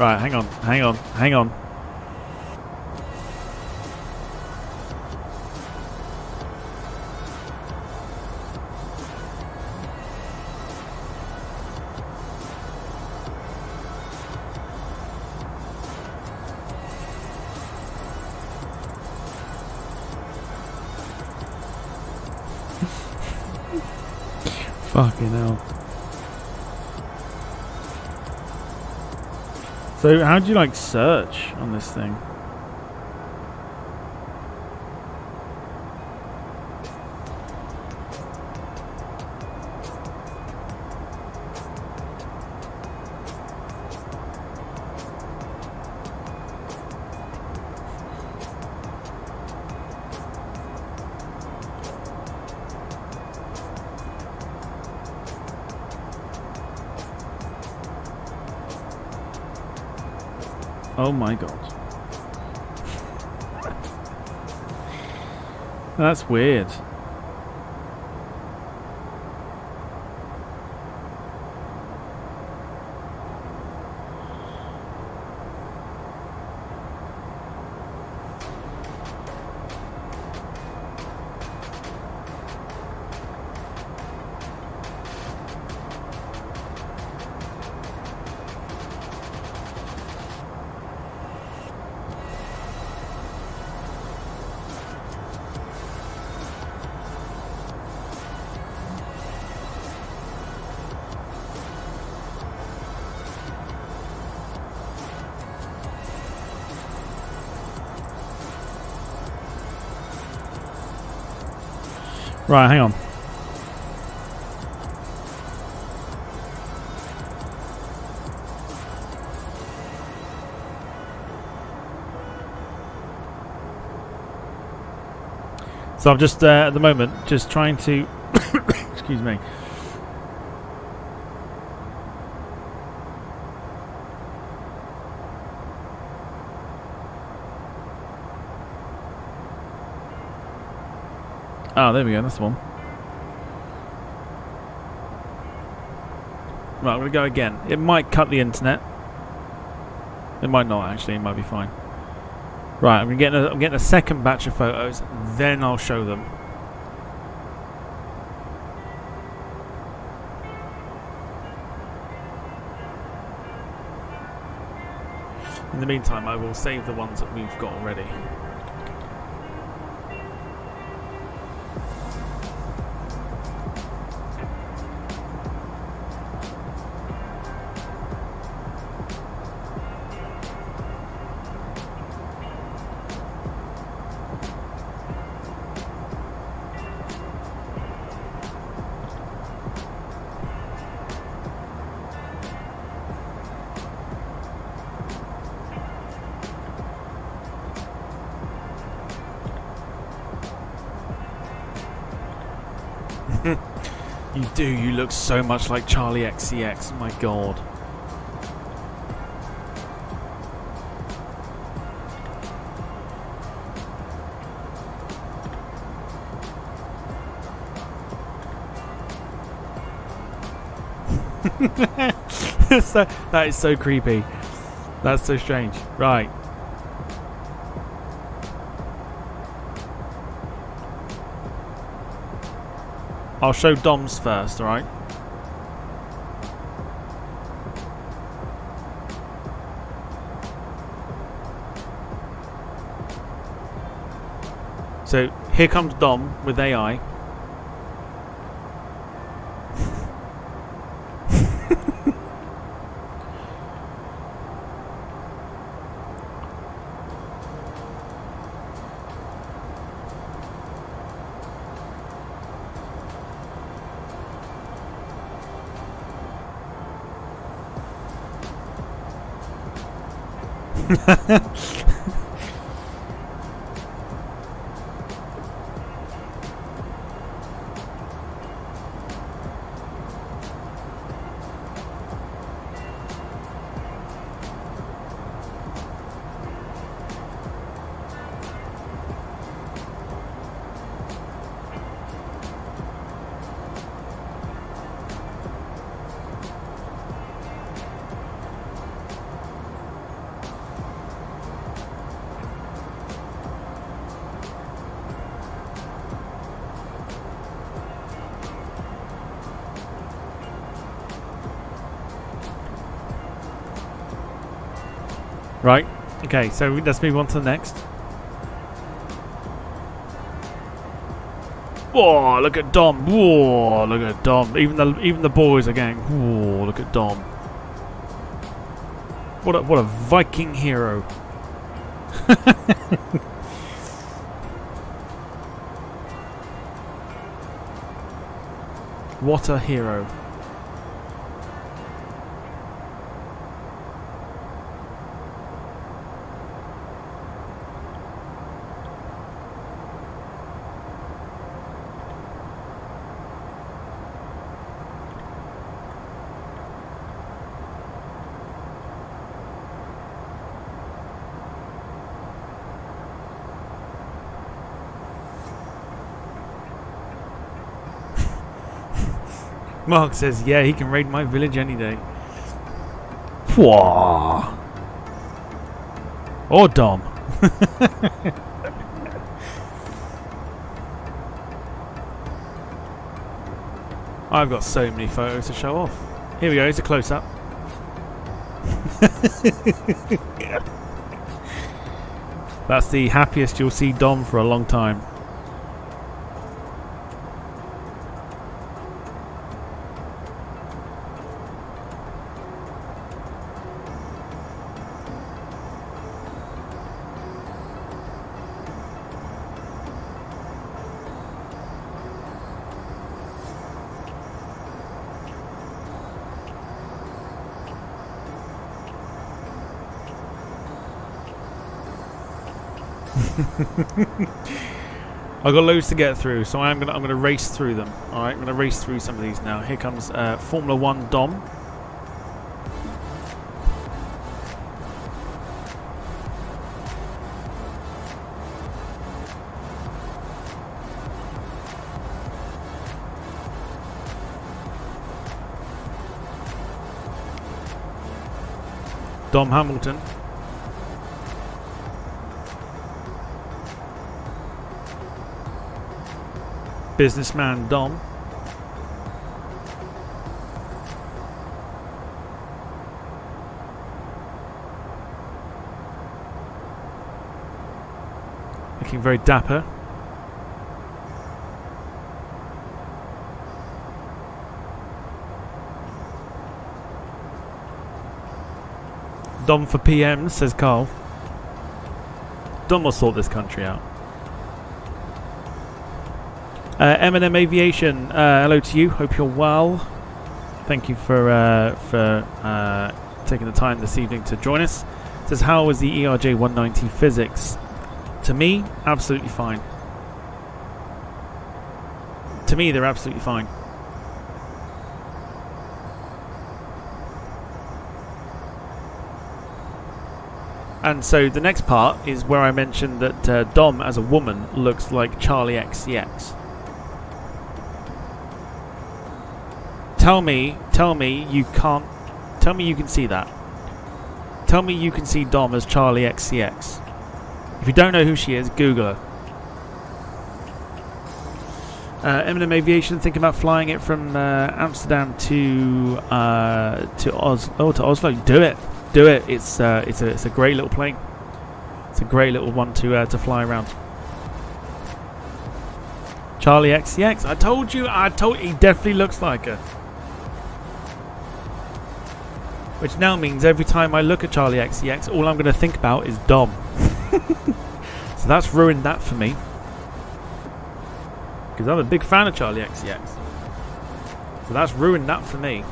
Right, hang on, hang on, hang on. So how do you like search on this thing? Oh my god. That's weird. Right, hang on. So I'm just uh, at the moment just trying to excuse me. Oh, there we go. That's the one. Right, I'm going to go again. It might cut the internet. It might not, actually. It might be fine. Right, I'm getting a, I'm getting a second batch of photos. Then I'll show them. In the meantime, I will save the ones that we've got already. Do, you look so much like Charli XCX, my god. so, that is so creepy. That's so strange. Right. I'll show Doms first, alright? So here comes Dom with AI. Right. Okay, so let's move on to the next. Whoa, look at Dom. Whoa, look at Dom. Even the even the boys are going, whoa, look at Dom. What a what a Viking hero. what a hero. Mark says, yeah, he can raid my village any day. Pwah. Or Dom. I've got so many photos to show off. Here we go, it's a close up. That's the happiest you'll see Dom for a long time. I've got loads to get through, so I'm gonna I'm gonna race through them. All right, I'm gonna race through some of these now. Here comes uh, Formula One Dom. Dom Hamilton. Businessman Dom. Looking very dapper. Dom for PM, says Carl. Dom will sort this country out. Uh, M&M Aviation, uh, hello to you. Hope you're well. Thank you for uh, for uh, taking the time this evening to join us. It Says, how was the ERJ 190 physics? To me, absolutely fine. To me, they're absolutely fine. And so the next part is where I mentioned that uh, Dom, as a woman, looks like Charli XCX. Tell me, tell me you can't. Tell me you can see that. Tell me you can see Dom as Charli XCX. If you don't know who she is, Google her. Uh, M&M Aviation thinking about flying it from uh, Amsterdam to uh, to Os oh, to Oslo. Do it, do it. It's uh, it's a it's a great little plane. It's a great little one to uh, to fly around. Charli XCX. I told you. I told he definitely looks like her. Which now means every time I look at Charli XCX, all I'm going to think about is Dom. so that's ruined that for me. Because I'm a big fan of Charli XCX. So that's ruined that for me.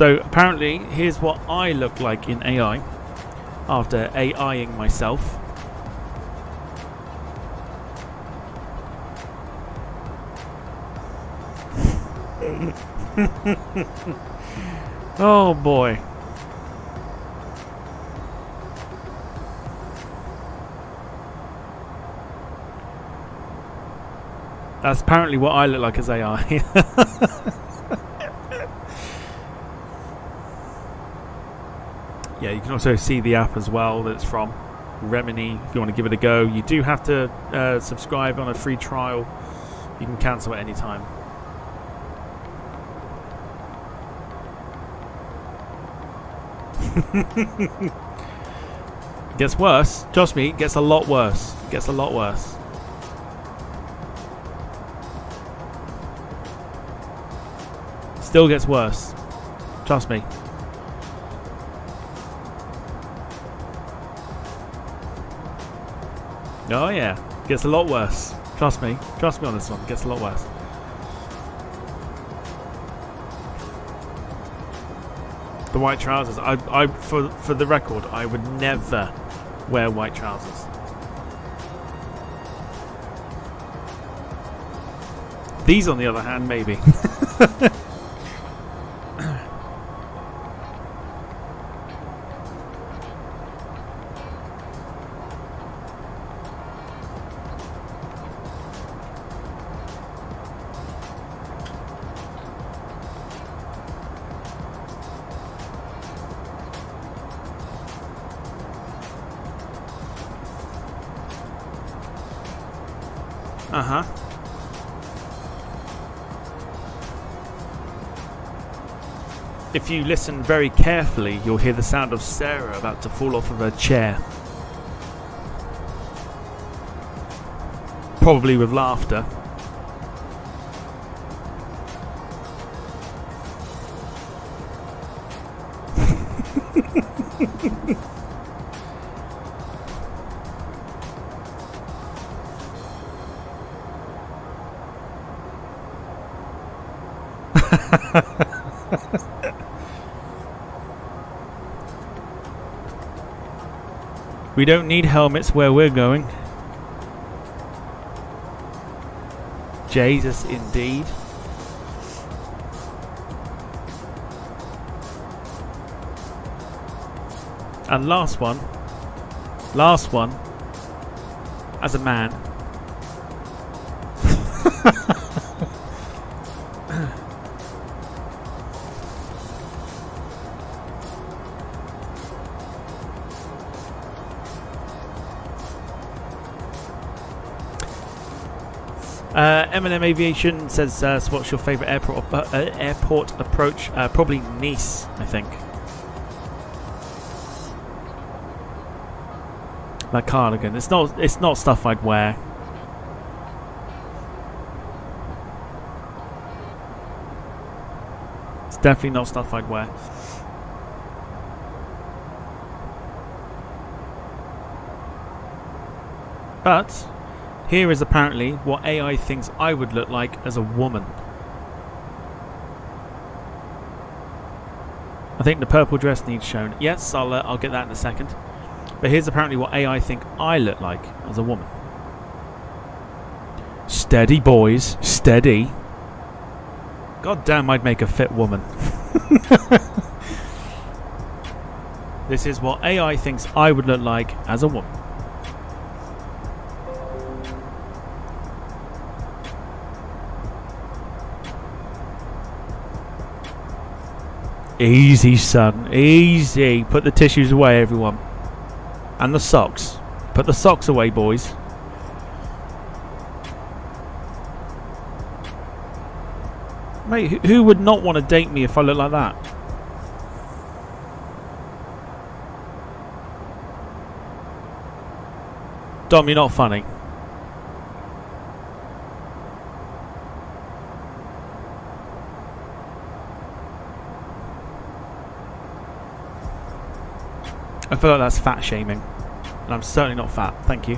So apparently, here's what I look like in AI after AIing myself. oh boy. That's apparently what I look like as AI. yeah, you can also see the app as well that's from. Remini, if you want to give it a go. You do have to uh, subscribe on a free trial. You can cancel at any time. gets worse. Trust me, gets a lot worse. Gets a lot worse. Still gets worse. Trust me. Oh yeah, gets a lot worse. Trust me. Trust me on this one. Gets a lot worse. The white trousers. I, I, for for the record, I would never, wear white trousers. These, on the other hand, maybe. If you listen very carefully, you'll hear the sound of Sarah about to fall off of her chair. Probably with laughter. We don't need helmets where we're going. Jesus, indeed. And last one. Last one. As a man. Aviation says, uh, so what's your favourite airport uh, airport approach? Uh, probably Nice, I think. That cardigan. It's not. It's not stuff I'd wear. It's definitely not stuff I'd wear. But here is apparently what AI thinks I would look like as a woman. I think the purple dress needs shown. Yes, I'll uh, I'll get that in a second. But here's apparently what AI think I look like as a woman. Steady, boys, steady. God damn, I'd make a fit woman. this is what AI thinks I would look like as a woman. Easy, son. Easy. Put the tissues away, everyone. And the socks. Put the socks away, boys. Mate, who- would not want to date me if I look like that? Dom, you're not funny. I feel like that's fat shaming. And I'm certainly not fat, thank you.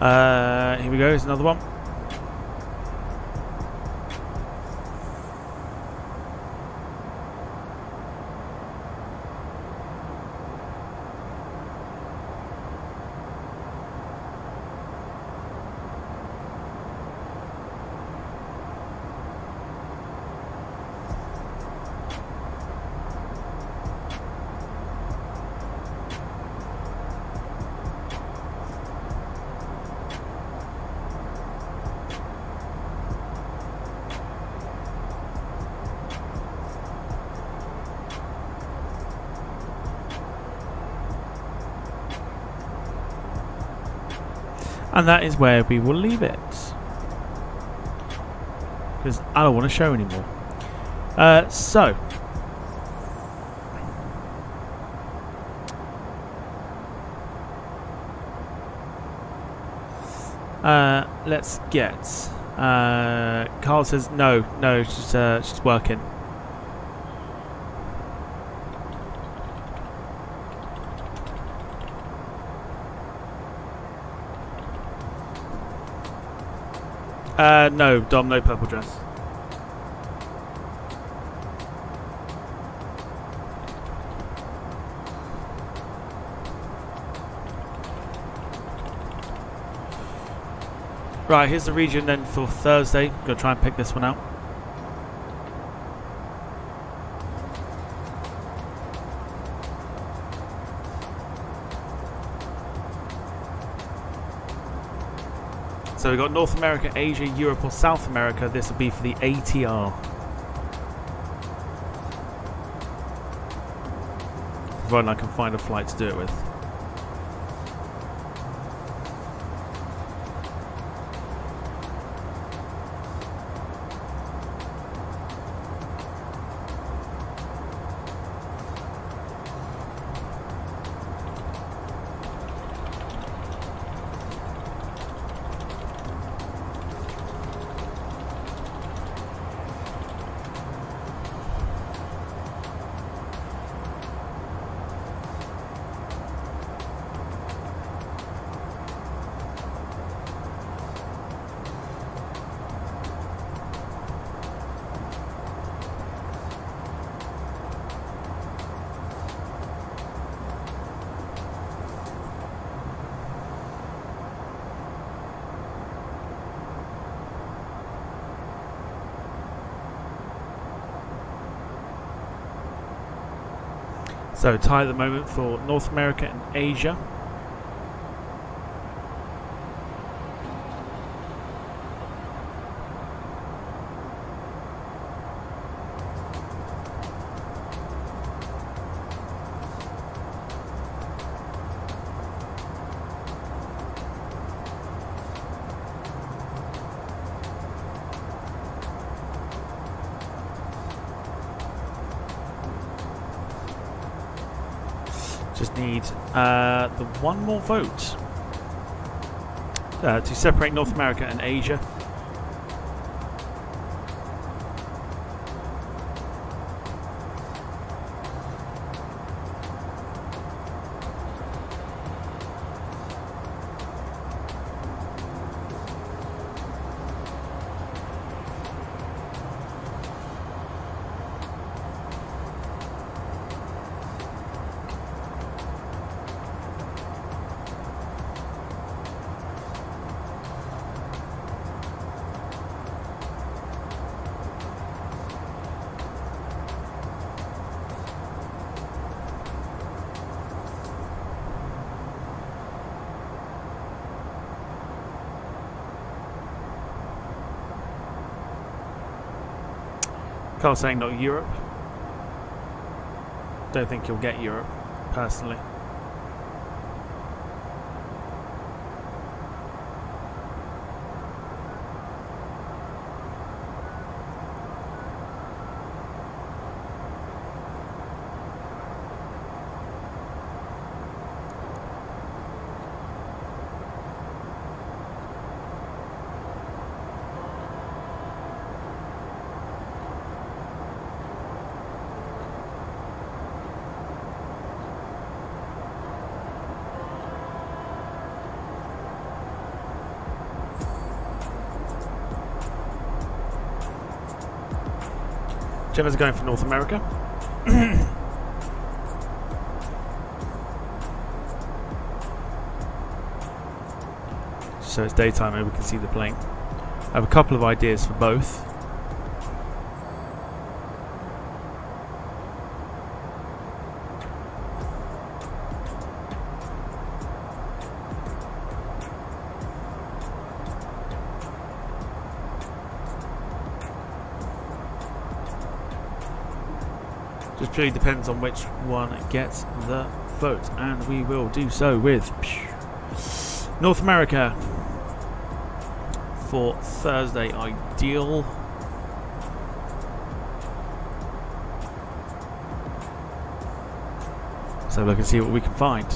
Uh, here we go, here's another one. And that is where we will leave it. Because I don't want to show anymore. Uh, so. Uh, let's get. Uh, Carl says no, no, she's uh, she's working. Uh, no, Dom, no purple dress. Right, here's the region then for Thursday. Gonna try and pick this one out. So we've got North America, Asia, Europe, or South America. This will be for the ATR. Provided I can find a flight to do it with. So tie at the moment for North America and Asia. One more vote uh, to separate North America and Asia. Carl saying not Europe. Don't think you'll get Europe, personally. Gemma's going for North America. so it's daytime and we can see the plane. I have a couple of ideas for both. Just purely depends on which one gets the vote, and we will do so with North America for Thursday ideal. So look and see what we can find.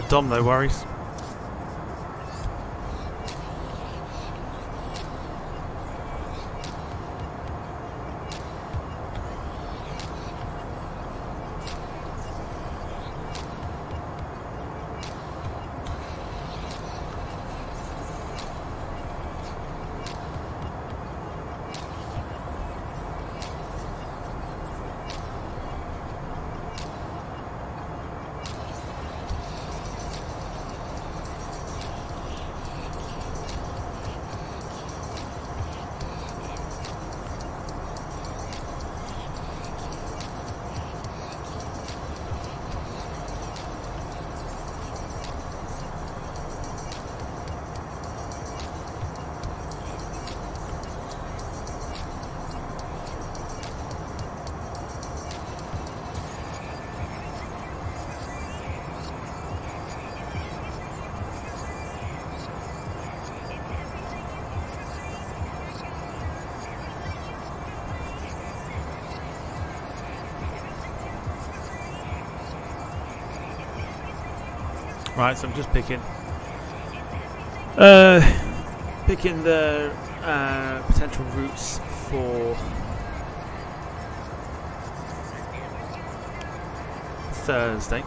Uh, Dom, no worries. So I'm just picking. Uh, picking the uh, potential routes for Thursday.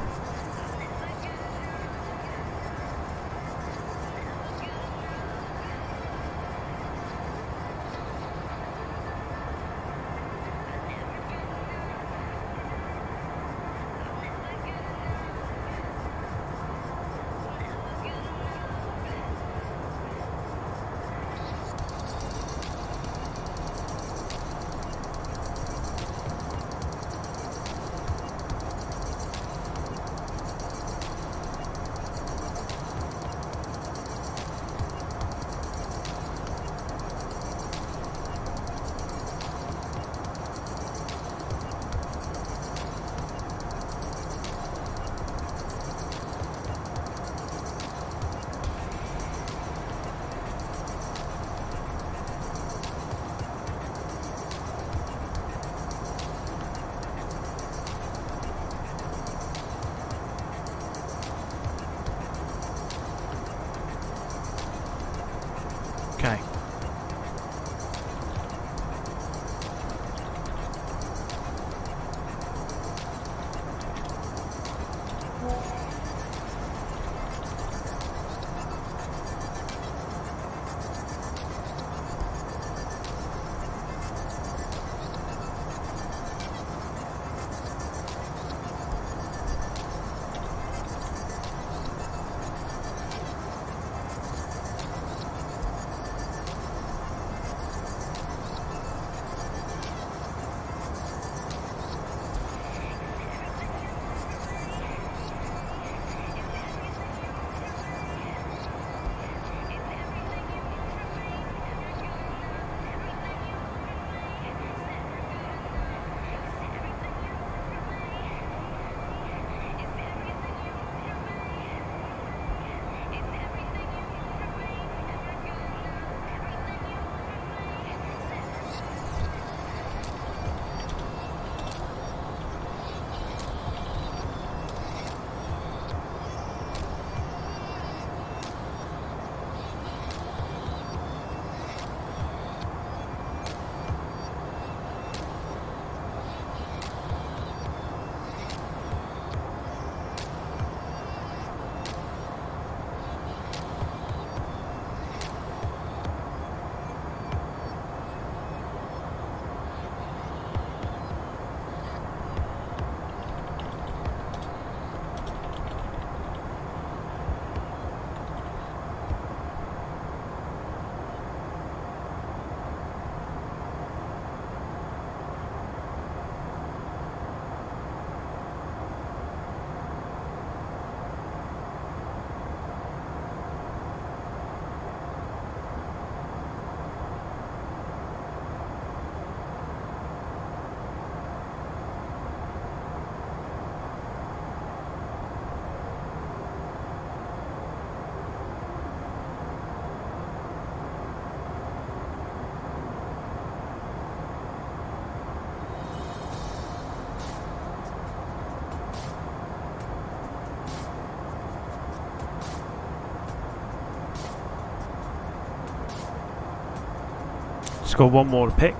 Got one more pick,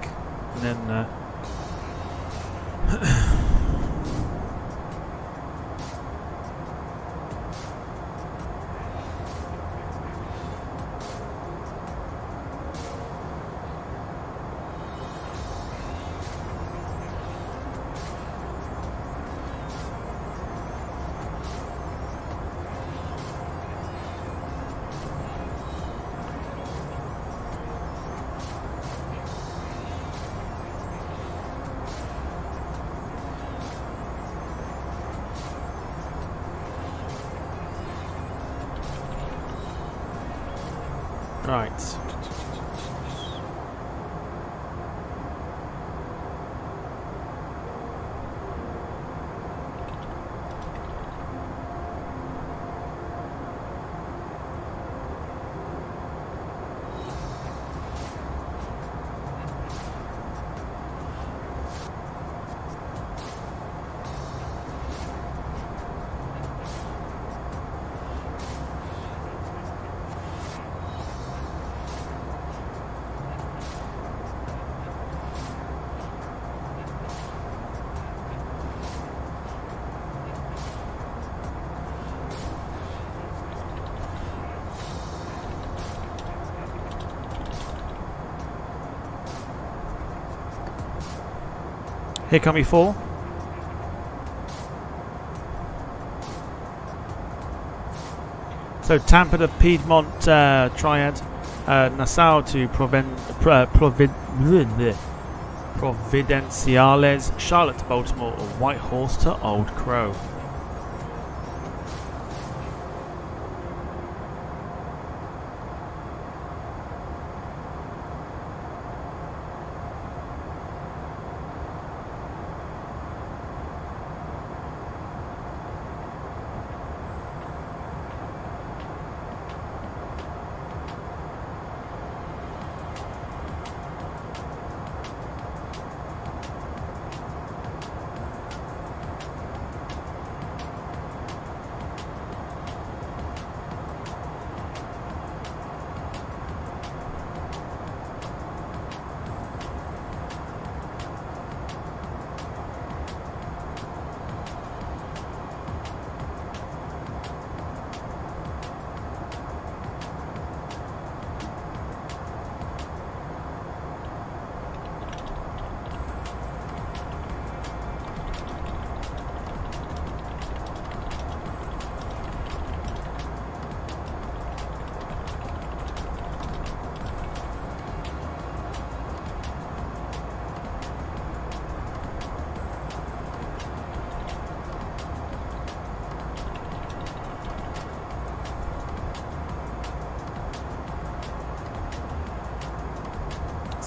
and then. Uh, Here come four. So Tampa to Piedmont uh, Triad, uh, Nassau to Proven, uh, Provid, Providenciales, Charlotte to Baltimore, or Whitehorse to Old Crow.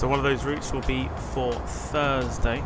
So one of those routes will be for Thursday.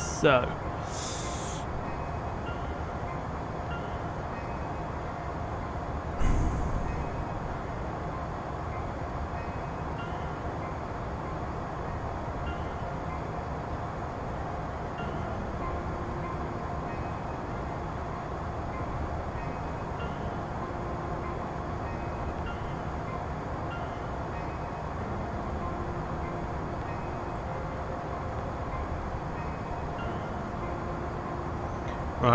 So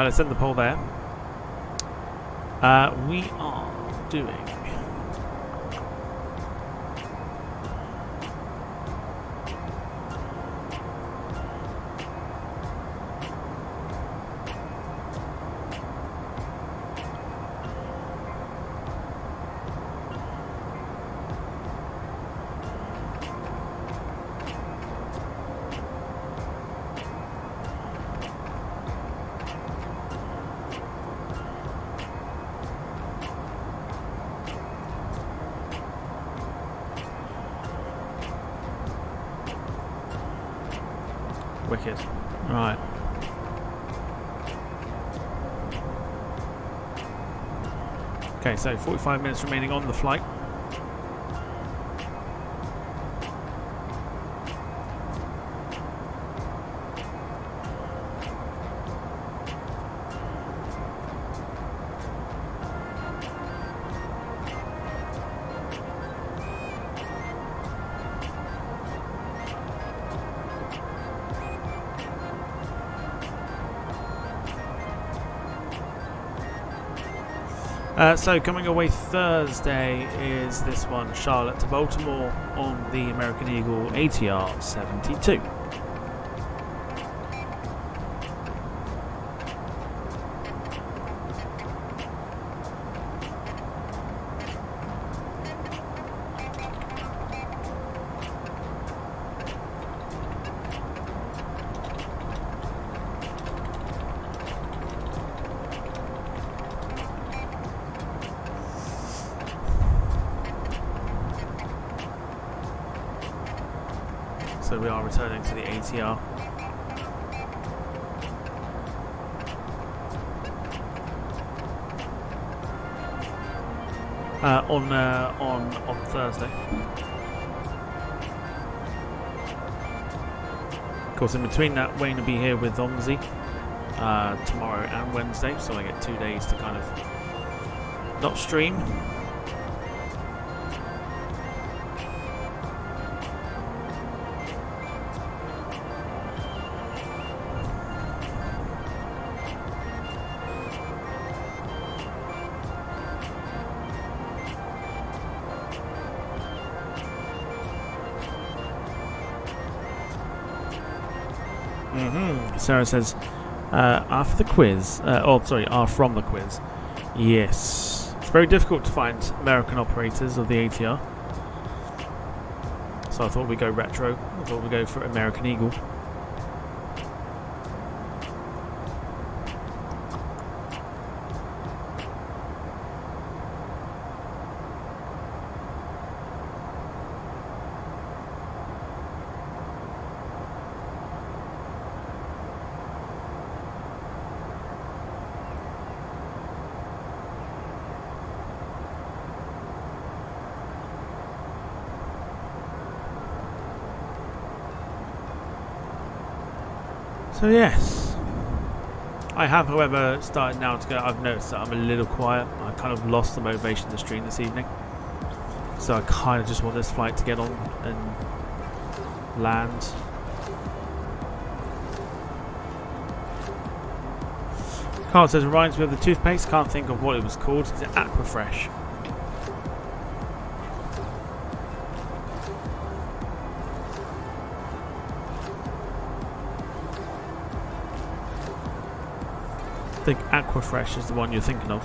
let's end the poll there. Uh, we are doing. Wicked. Right. Okay, so 45 minutes remaining on the flight. Uh, so coming away Thursday is this one, Charlotte to Baltimore on the American Eagle ATR 72. So we are to. Uh, on uh, on on Thursday. Of course, in between that, Wayne will be here with Omzi uh, tomorrow and Wednesday, so I get two days to kind of not stream. Sarah says, uh, after the quiz, uh, oh, sorry, are from the quiz. Yes. It's very difficult to find American operators of the ATR. So I thought we'd go retro. I thought we'd go for American Eagle. So yes, I have, however, started now to go. I've noticed that I'm a little quiet. I kind of lost the motivation to stream this evening, so I kind of just want this flight to get on and land. Carl says reminds me of the toothpaste. Can't think of what it was called. Is it Aquafresh? think Aquafresh is the one you're thinking of.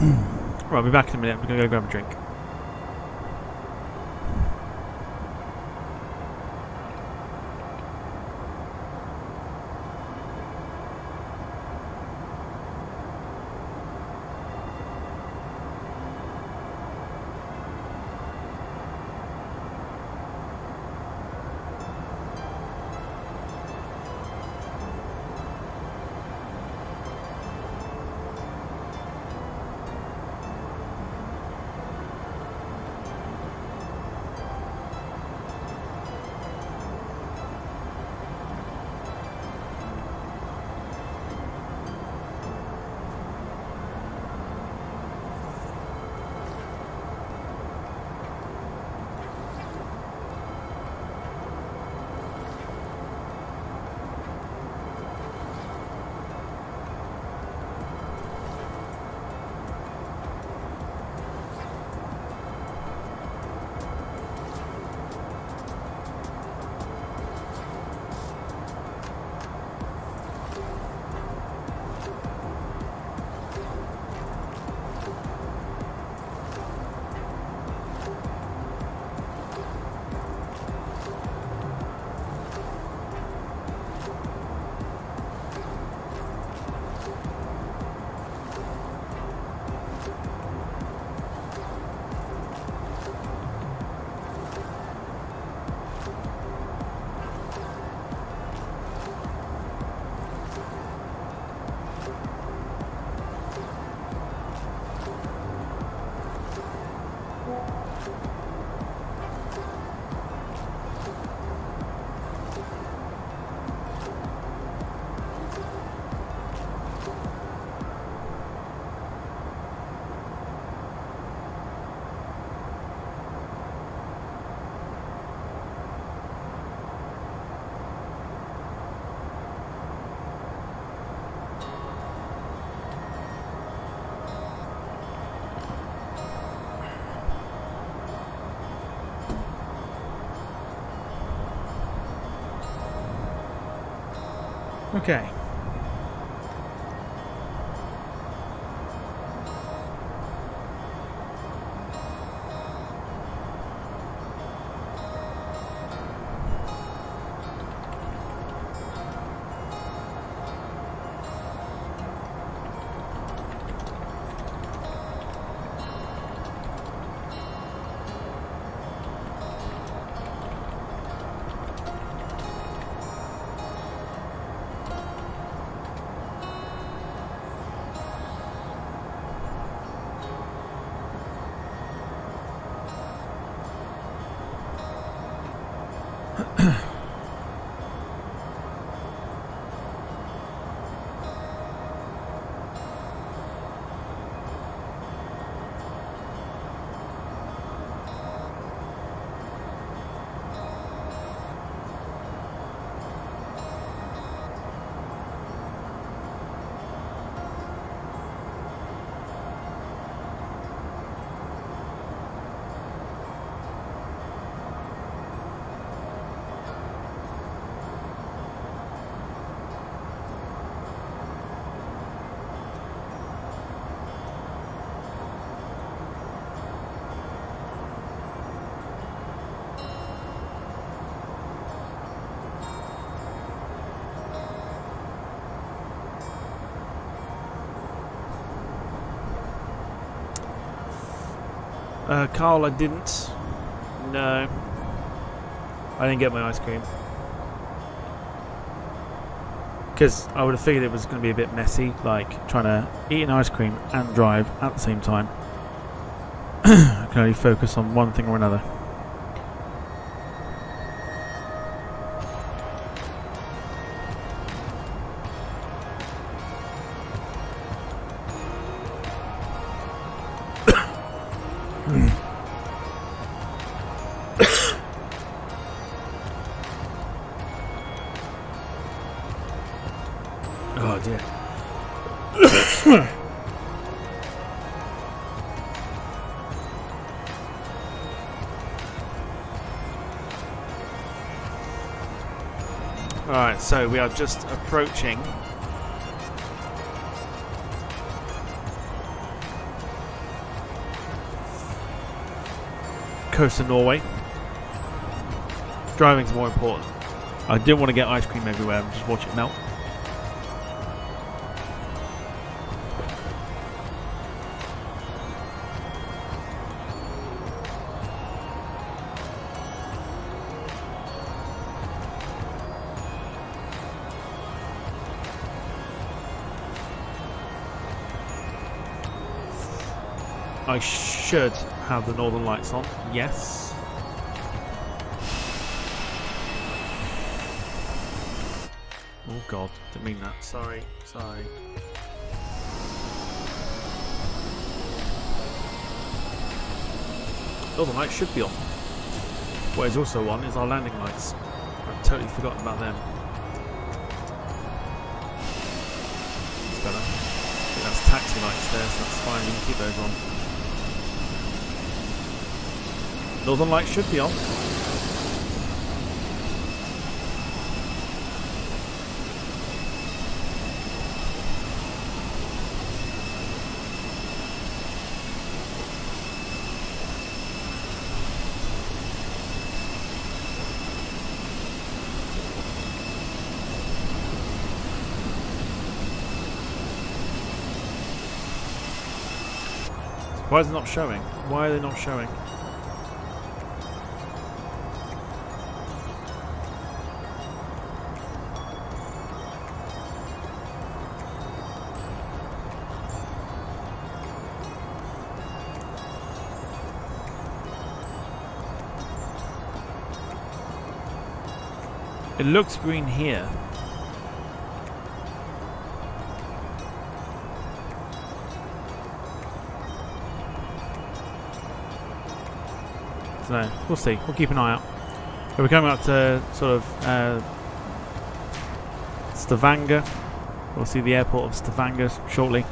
right, I'll be back in a minute. I'm going to go grab a drink. Carl, I didn't. No. I didn't get my ice cream. Because I would have figured it was going to be a bit messy, like trying to eat an ice cream and drive at the same time. I can only focus on one thing or another. So we are just approaching coast of Norway. Driving's more important. I didn't want to get ice cream everywhere and just watch it melt. I should have the northern lights on. Yes. Oh god, didn't mean that. Sorry, sorry. Northern lights should be on. What is also on is our landing lights. I've totally forgotten about them. That's better. I think that's taxi lights there, so that's fine. We can keep those on. Northern lights should be on. Why is it not showing? Why are they not showing? It looks green here. So we'll see. We'll keep an eye out. We're coming up to sort of uh, Stavanger. We'll see the airport of Stavanger shortly.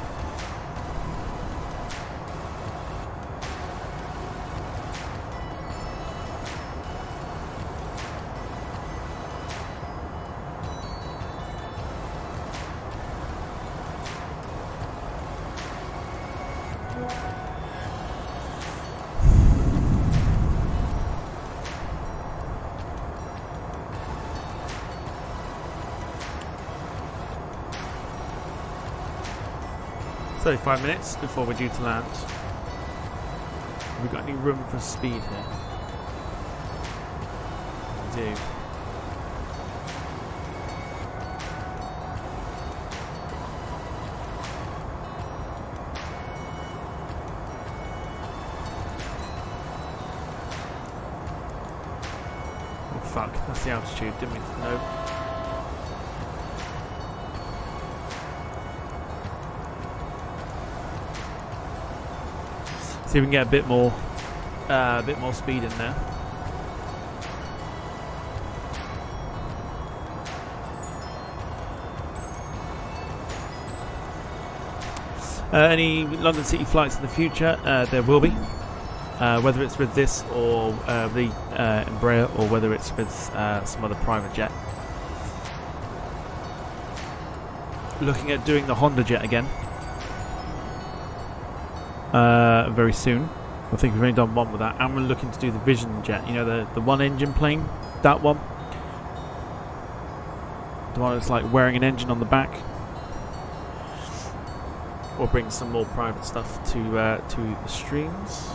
Thirty-five minutes before we're due to land. Have we got any room for speed here? We do. Oh fuck, that's the altitude, didn't we? No. See if we can get a bit more, uh, a bit more speed in there. Uh, any London City flights in the future? Uh, there will be. Uh, whether it's with this or uh, the uh, Embraer, or whether it's with uh, some other private jet. Looking at doing the Honda jet again uh, very soon. I think we've only done one with that, and we're looking to do the Vision jet. You know, the the one engine plane, that one, the one that's like wearing an engine on the back. Or bring some more private stuff to uh, to the streams.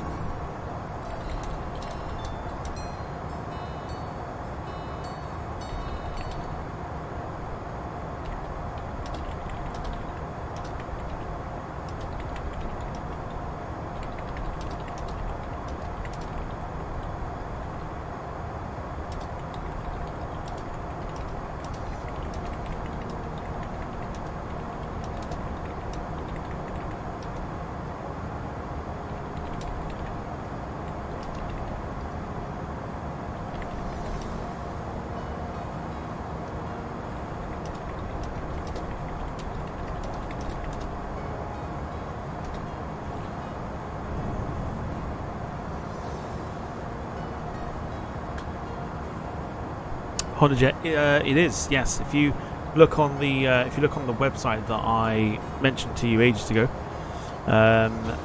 Honda Jet. Uh, it is yes. If you look on the uh, if you look on the website that I mentioned to you ages ago, um,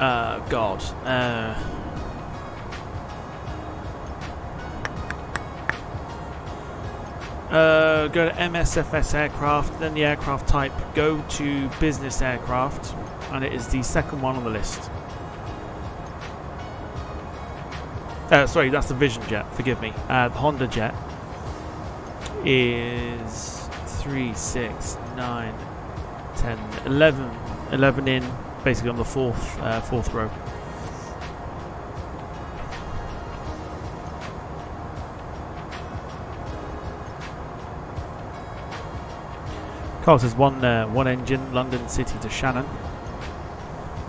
Uh, God. Uh, uh, go to MSFS aircraft, then the aircraft type. Go to business aircraft, and it is the second one on the list. Uh, sorry, that's the Vision Jet. Forgive me. Uh, the Honda Jet is 3, 6, 9, 10, 11. 11 in, basically on the fourth, uh, fourth row. Carl says one, uh, one engine, London City to Shannon.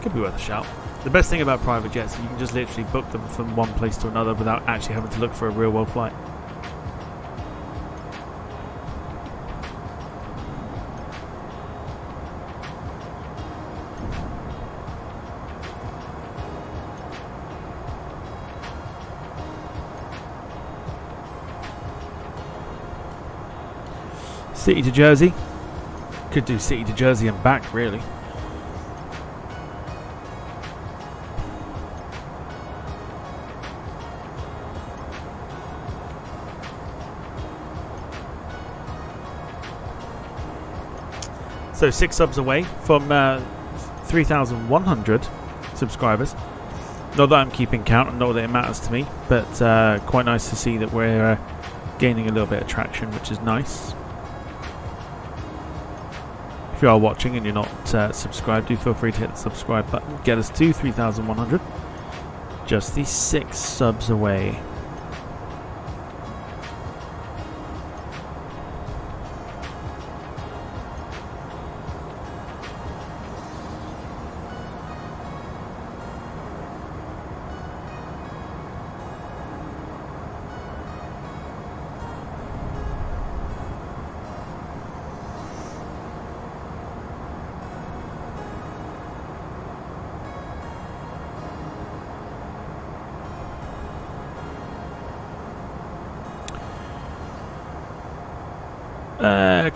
Could be worth a shout. The best thing about private jets, is you can just literally book them from one place to another without actually having to look for a real world flight. City to Jersey. Could do City to Jersey and back, really. So six subs away from uh, 3,100 subscribers. Not that I'm keeping count, and not that it matters to me, but uh, quite nice to see that we're uh, gaining a little bit of traction, which is nice. If you are watching and you're not uh, subscribed, do feel free to hit the subscribe button. Get us to 3,100. Just the six subs away.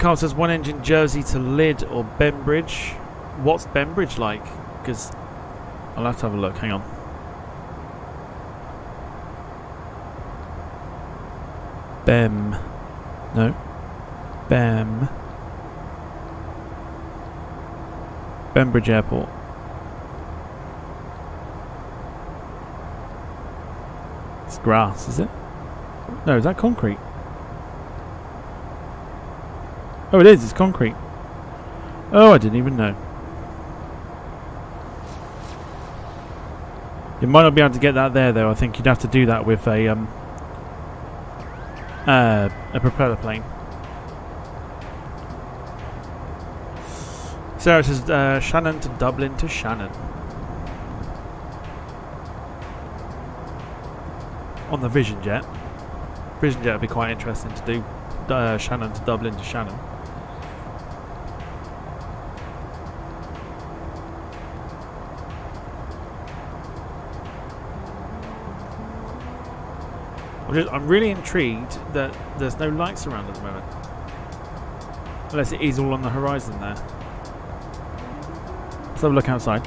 Carl says one engine Jersey to Lydd or Bembridge. What's Bembridge like? Because I'll have to have a look. Hang on. Bem. No. Bem. Bembridge Airport. It's grass, is it? No, is that concrete? Oh, it is. It's concrete. Oh, I didn't even know. You might not be able to get that there, though. I think you'd have to do that with a um, uh, a propeller plane. Sarah says uh, Shannon to Dublin to Shannon. On the Vision Jet. Vision Jet would be quite interesting to do. Uh, Shannon to Dublin to Shannon. Just, I'm really intrigued that there's no lights around at the moment. Unless it is all on the horizon there. Let's have a look outside.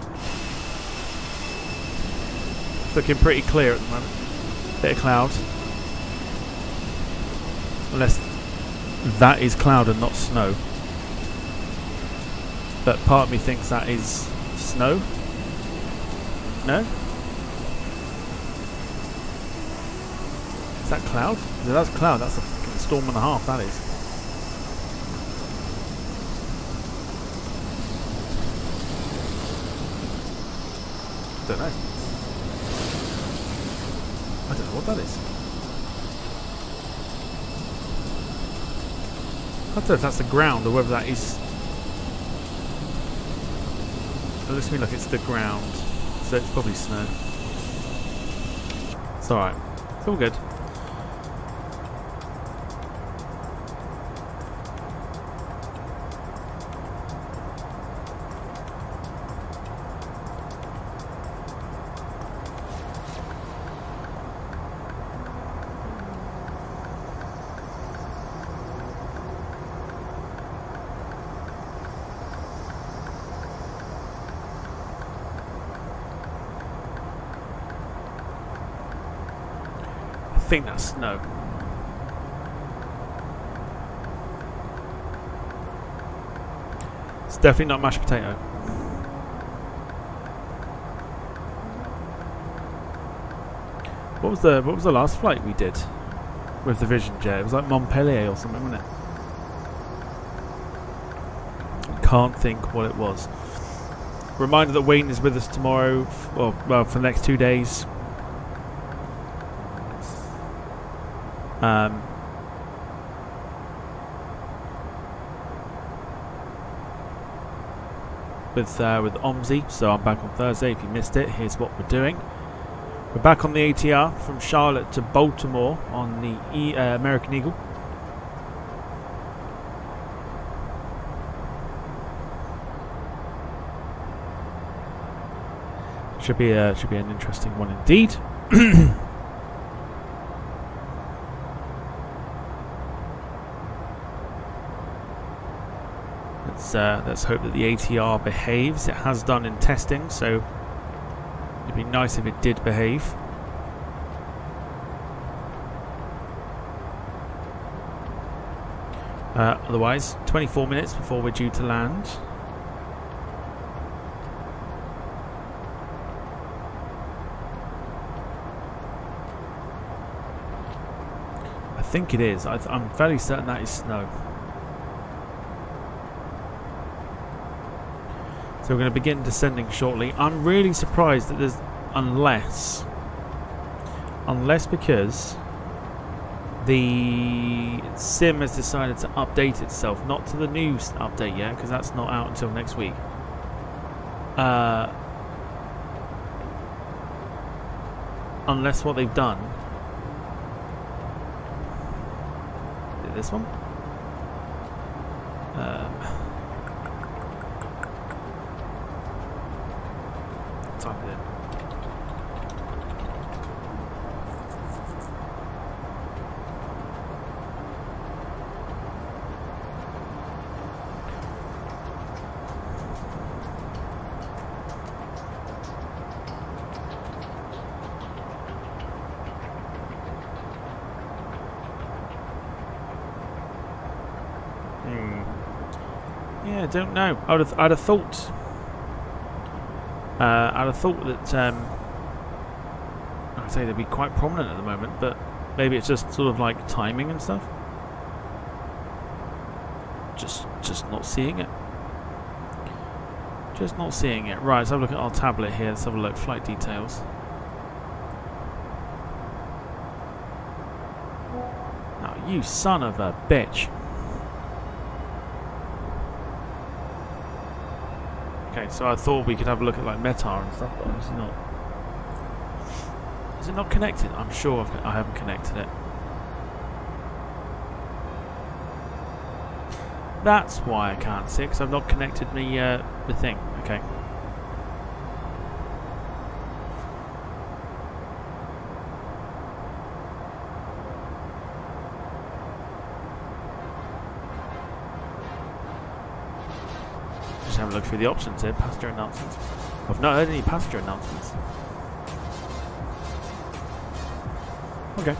It's looking pretty clear at the moment. Bit of cloud. Unless that is cloud and not snow. But part of me thinks that is snow. No? Is that cloud? If that's cloud, that's a storm and a half, that is. Don't know. I don't know what that is. I don't know if that's the ground or whether that is. It looks to me like it's the ground, so it's probably snow. It's alright. It's all good. Think that's snow. It's definitely not mashed potato. What was the what was the last flight we did with the Vision Jet? It was like Montpellier or something, wasn't it? Can't think what it was. Reminder that Wayne is with us tomorrow, well, well for the next two days. Um, with uh, with OMSI, so I'm back on Thursday. If you missed it, here's what we're doing. We're back on the ATR from Charlotte to Baltimore on the e- uh, American Eagle. Should be a, should be an interesting one indeed. let's uh, let's hope that the ATR behaves. It has done in testing, so it'd be nice if it did behave. Uh, otherwise, 24 minutes before we're due to land. I think it is. I I'm fairly certain that is snow. So we're going to begin descending shortly. I'm really surprised that there's unless unless because the sim has decided to update itself, not to the new update yet, because that's not out until next week. Uh, unless what they've done Is this one. Um, don't know. I'd have, I'd have thought. Uh, I'd have thought that. Um, I'd say they'd be quite prominent at the moment, but maybe it's just sort of like timing and stuff. Just, just not seeing it. Just not seeing it. Right, let's have a look at our tablet here. Let's have a look. Flight details. Oh, you son of a bitch. Okay, so I thought we could have a look at like Metar and stuff, but obviously not. Is it not connected? I'm sure I've, I haven't connected it. That's why I can't see because I've not connected me uh, the thing. Okay. Have a look through the options here. Passenger announcements. I've not heard any passenger announcements. Okay.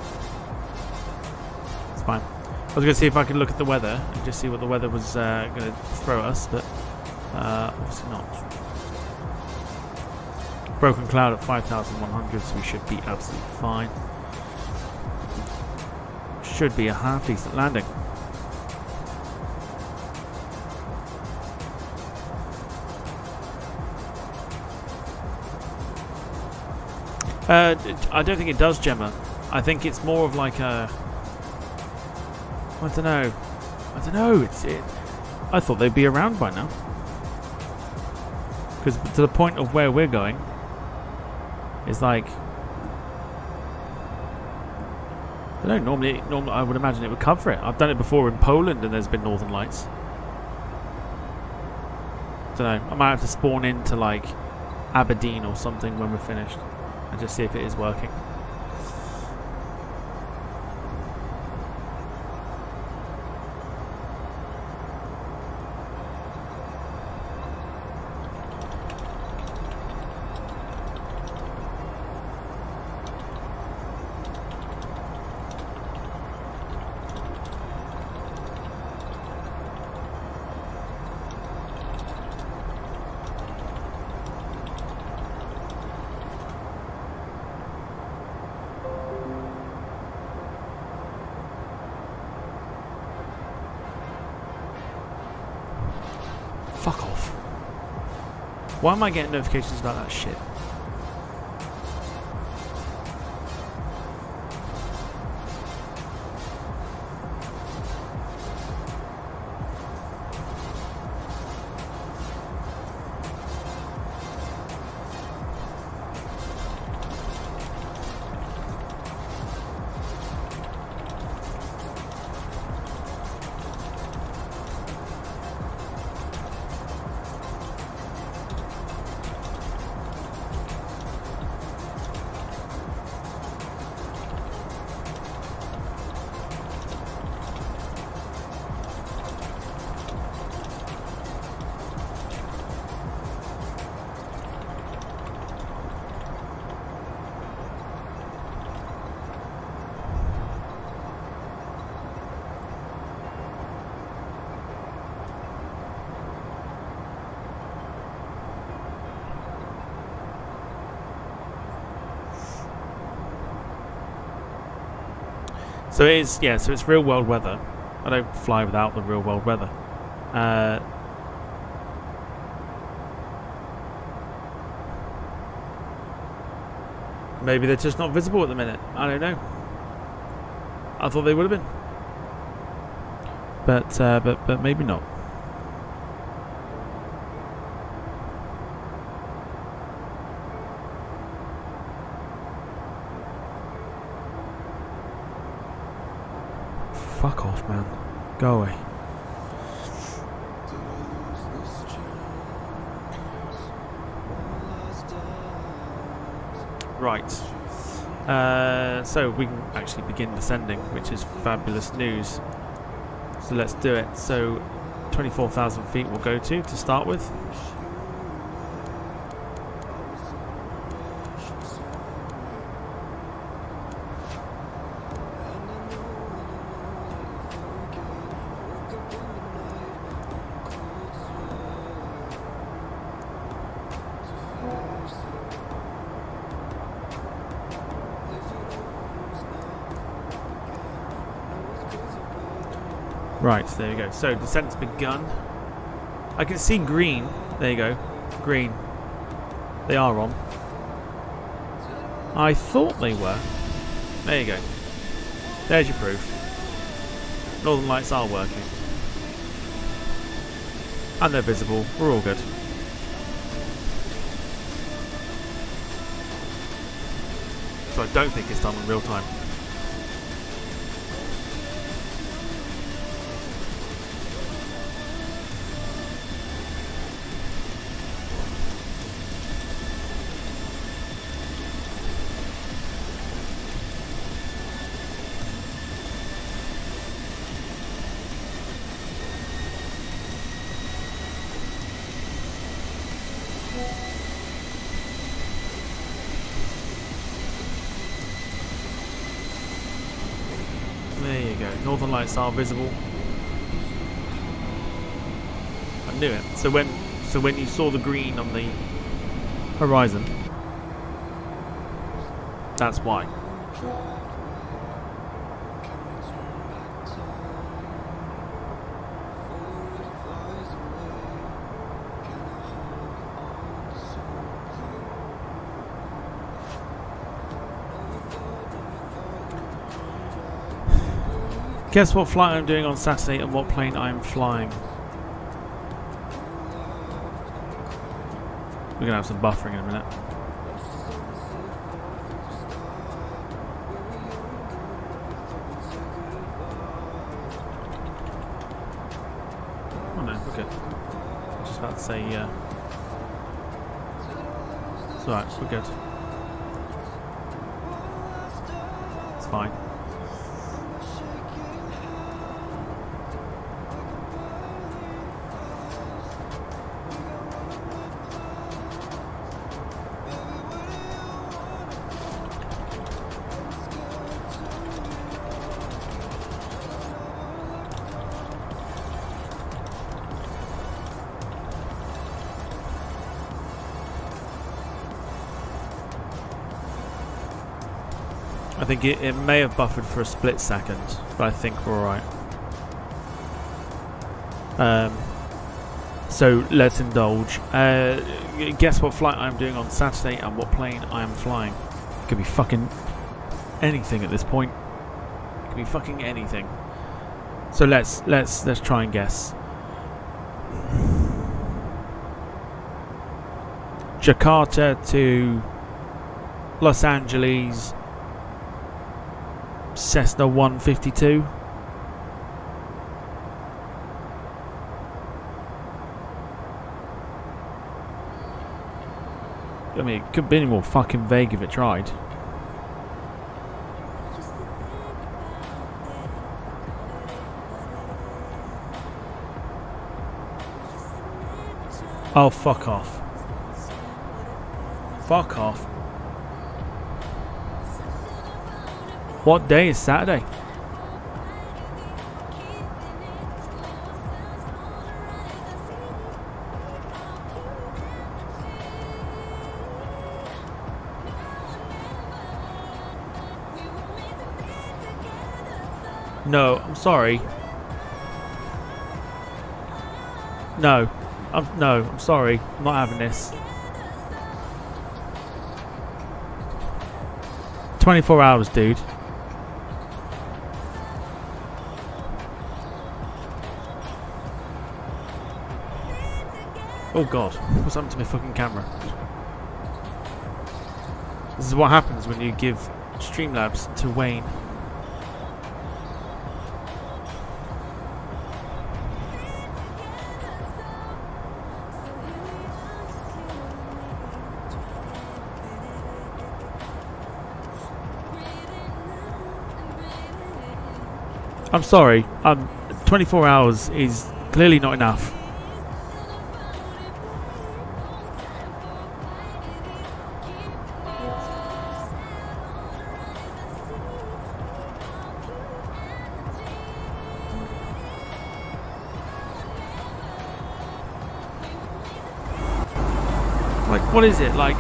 It's fine. I was going to see if I could look at the weather and just see what the weather was uh, going to throw us, but uh, obviously not. Broken cloud at 5,100, so we should be absolutely fine. Should be a half decent landing. Uh, I don't think it does, Gemma. I think it's more of like a. I don't know. I don't know. It's. It, I thought they'd be around by now. Because to the point of where we're going, is like. I don't know. Normally, normally I would imagine it would cover it. I've done it before in Poland, and there's been northern lights. I Don't know. I might have to spawn into like Aberdeen or something when we're finished and just see if it is working. Why am I getting notifications about that shit? So it is, yeah, so it's real world weather. I don't fly without the real world weather. Uh, maybe they're just not visible at the minute. I don't know. I thought they would have been. But, uh, but, but maybe not. Fuck off, man. Go away. Right. Uh, so we can actually begin descending, which is fabulous news. So let's do it. So 24,000 feet we'll go to to start with. Right, so there we go. So descent's begun. I can see green. There you go. Green. They are on. I thought they were. There you go. There's your proof. Northern lights are working. And they're visible. We're all good. So I don't think it's done in real time. Lights are visible. I knew it. So when so when you saw the green on the horizon, that's why. Guess what flight I'm doing on Saturday and what plane I'm flying. We're gonna have some buffering in a minute. Oh no, we're good. I just about to say, uh, it's alright, we're good. It's fine. Think it, it may have buffered for a split second, but I think we're alright. Um, So let's indulge. Uh, guess what flight I'm doing on Saturday and what plane I am flying. Could be fucking anything at this point. Could be fucking anything. So let's let's let's try and guess. Jakarta to Los Angeles Cessna 152. I mean, it couldn't be any more fucking vague if it tried. Oh, fuck off. Fuck off. What day is Saturday? No, I'm sorry. No. I'm no, I'm sorry. I'm not having this. 24 hours, dude. Oh god, what's happened to my fucking camera? This is what happens when you give Streamlabs to Wayne. I'm sorry. Um, 24 hours is clearly not enough. What is it? Like,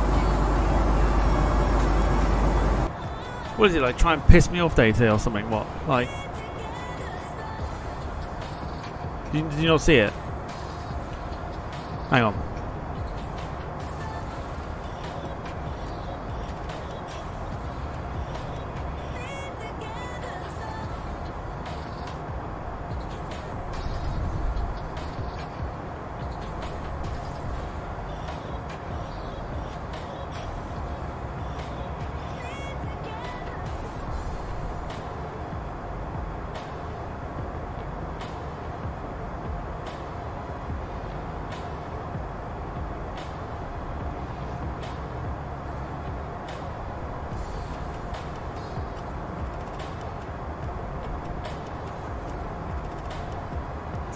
what is it? Like, try and piss me off day or something? What? Like, did you, did you not see it? Hang on.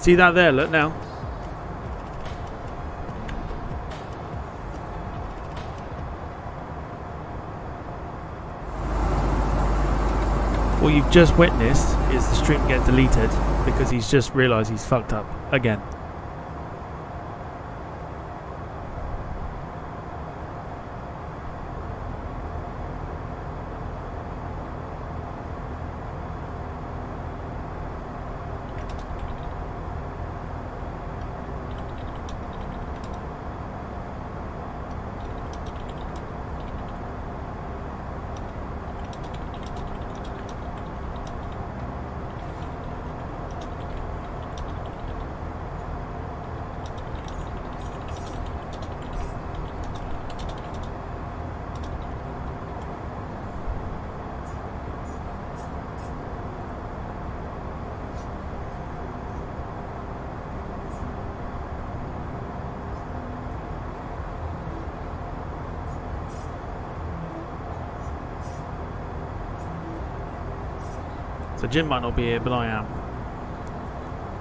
See that there? Look now. What you've just witnessed is the stream get deleted because he's just realised he's fucked up again. So Jim might not be here, but I am.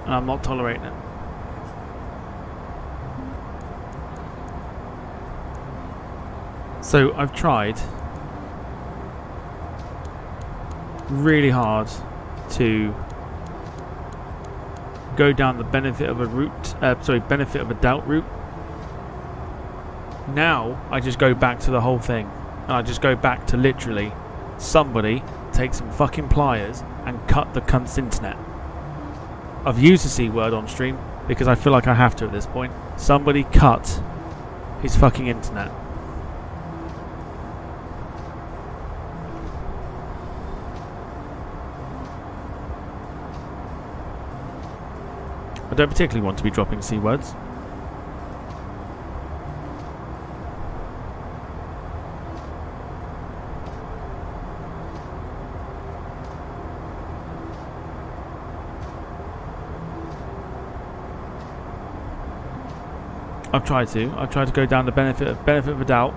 And I'm not tolerating it. So I've tried really hard to go down the benefit of a route, uh, sorry, benefit of a doubt route. Now I just go back to the whole thing. And I just go back to literally somebody take some fucking pliers and cut the cunt's internet. I've used the C word on stream because I feel like I have to at this point. Somebody cut his fucking internet. I don't particularly want to be dropping C words. I've tried to. I've tried to go down the benefit of benefit of the doubt.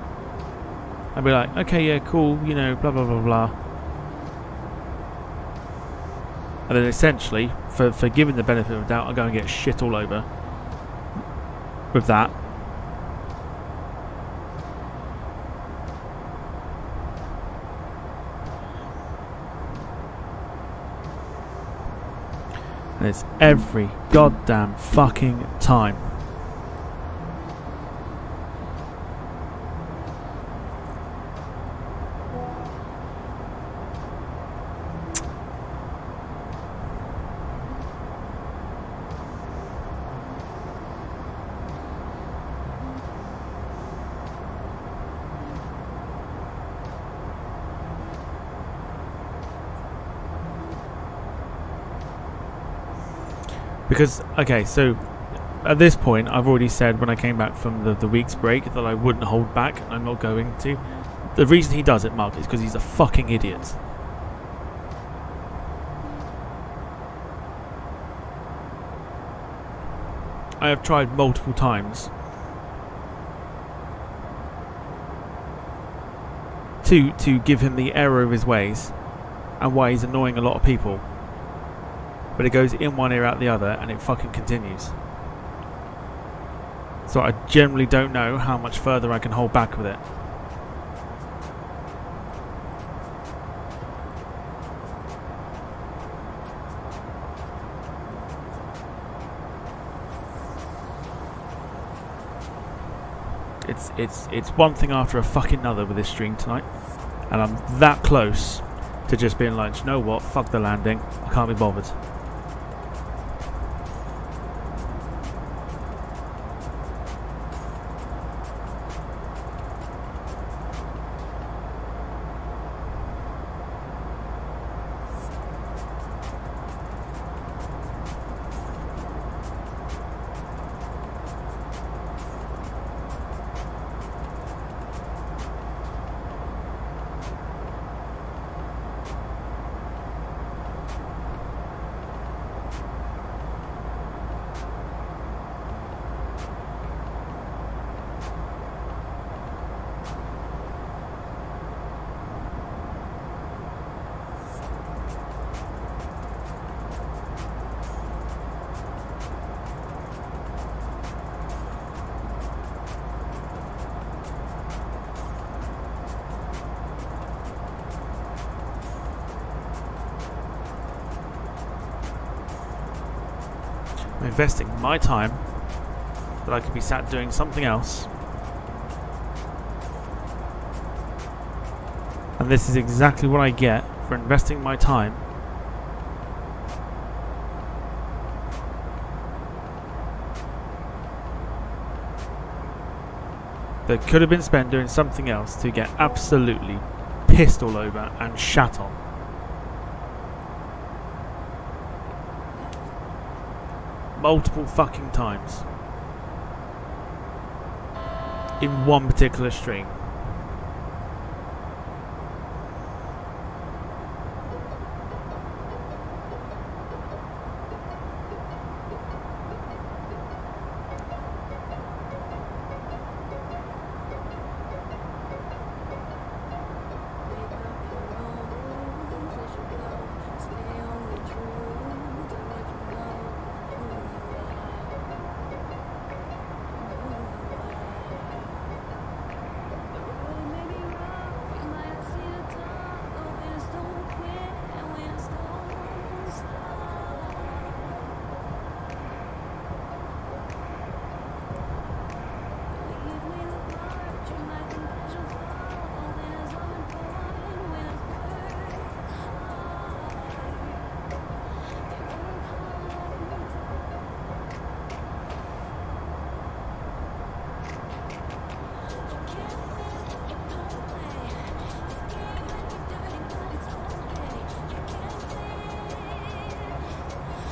And be like, okay, yeah, cool, you know, blah blah blah blah. And then essentially, for, for giving the benefit of doubt, I go and get shit all over with that. And it's every goddamn fucking time. Because, okay, so at this point, I've already said when I came back from the, the week's break that I wouldn't hold back, I'm not going to. The reason he does it, Mark, is because he's a fucking idiot. I have tried multiple times to to give him the error of his ways and why he's annoying a lot of people but it goes in one ear out the other and it fucking continues. So I generally don't know how much further I can hold back with it. It's it's it's one thing after a fucking another with this stream tonight, and I'm that close to just being like, you know what, fuck the landing, I can't be bothered. Investing my time that I could be sat doing something else. And this is exactly what I get for investing my time that could have been spent doing something else to get absolutely pissed all over and shat on. Multiple fucking times in one particular stream.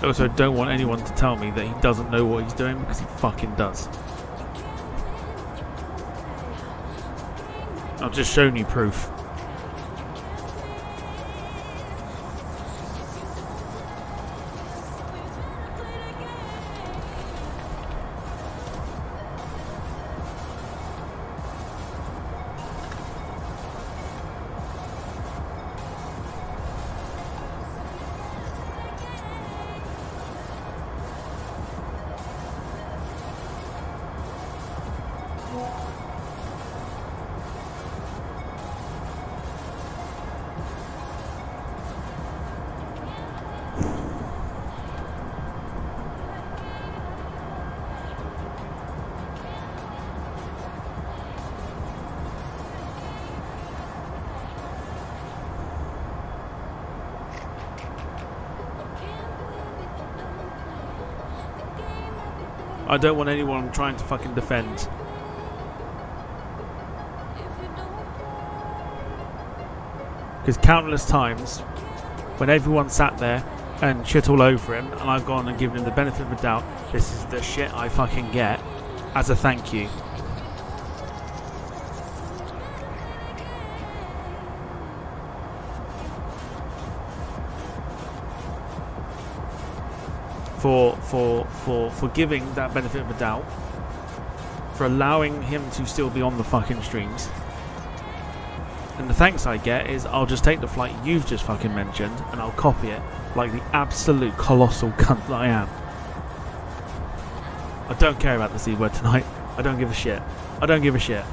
I also don't want anyone to tell me that he doesn't know what he's doing because he fucking does. I've just shown you proof. I don't want anyone trying to fucking defend. Because countless times, when everyone sat there and shit all over him, and I've gone and given him the benefit of the doubt, this is the shit I fucking get, as a thank you. For for for for giving that benefit of the doubt, for allowing him to still be on the fucking streams. And the thanks I get is I'll just take the flight you've just fucking mentioned and I'll copy it like the absolute colossal cunt that I am. I don't care about the C word tonight. I don't give a shit. I don't give a shit.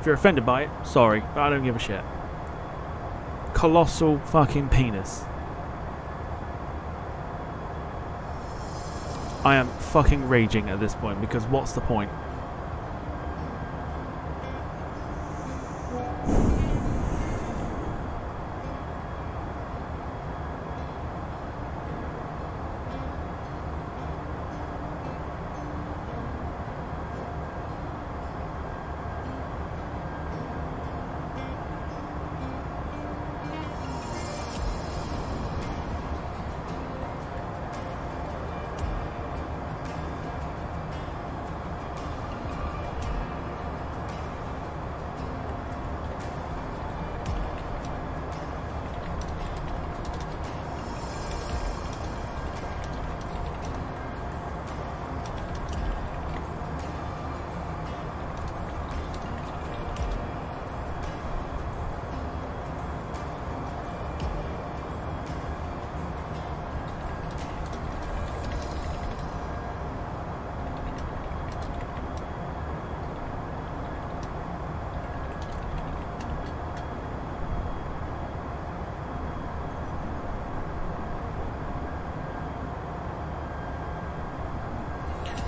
If you're offended by it, sorry, but I don't give a shit. Colossal fucking penis. I am fucking raging at this point because what's the point?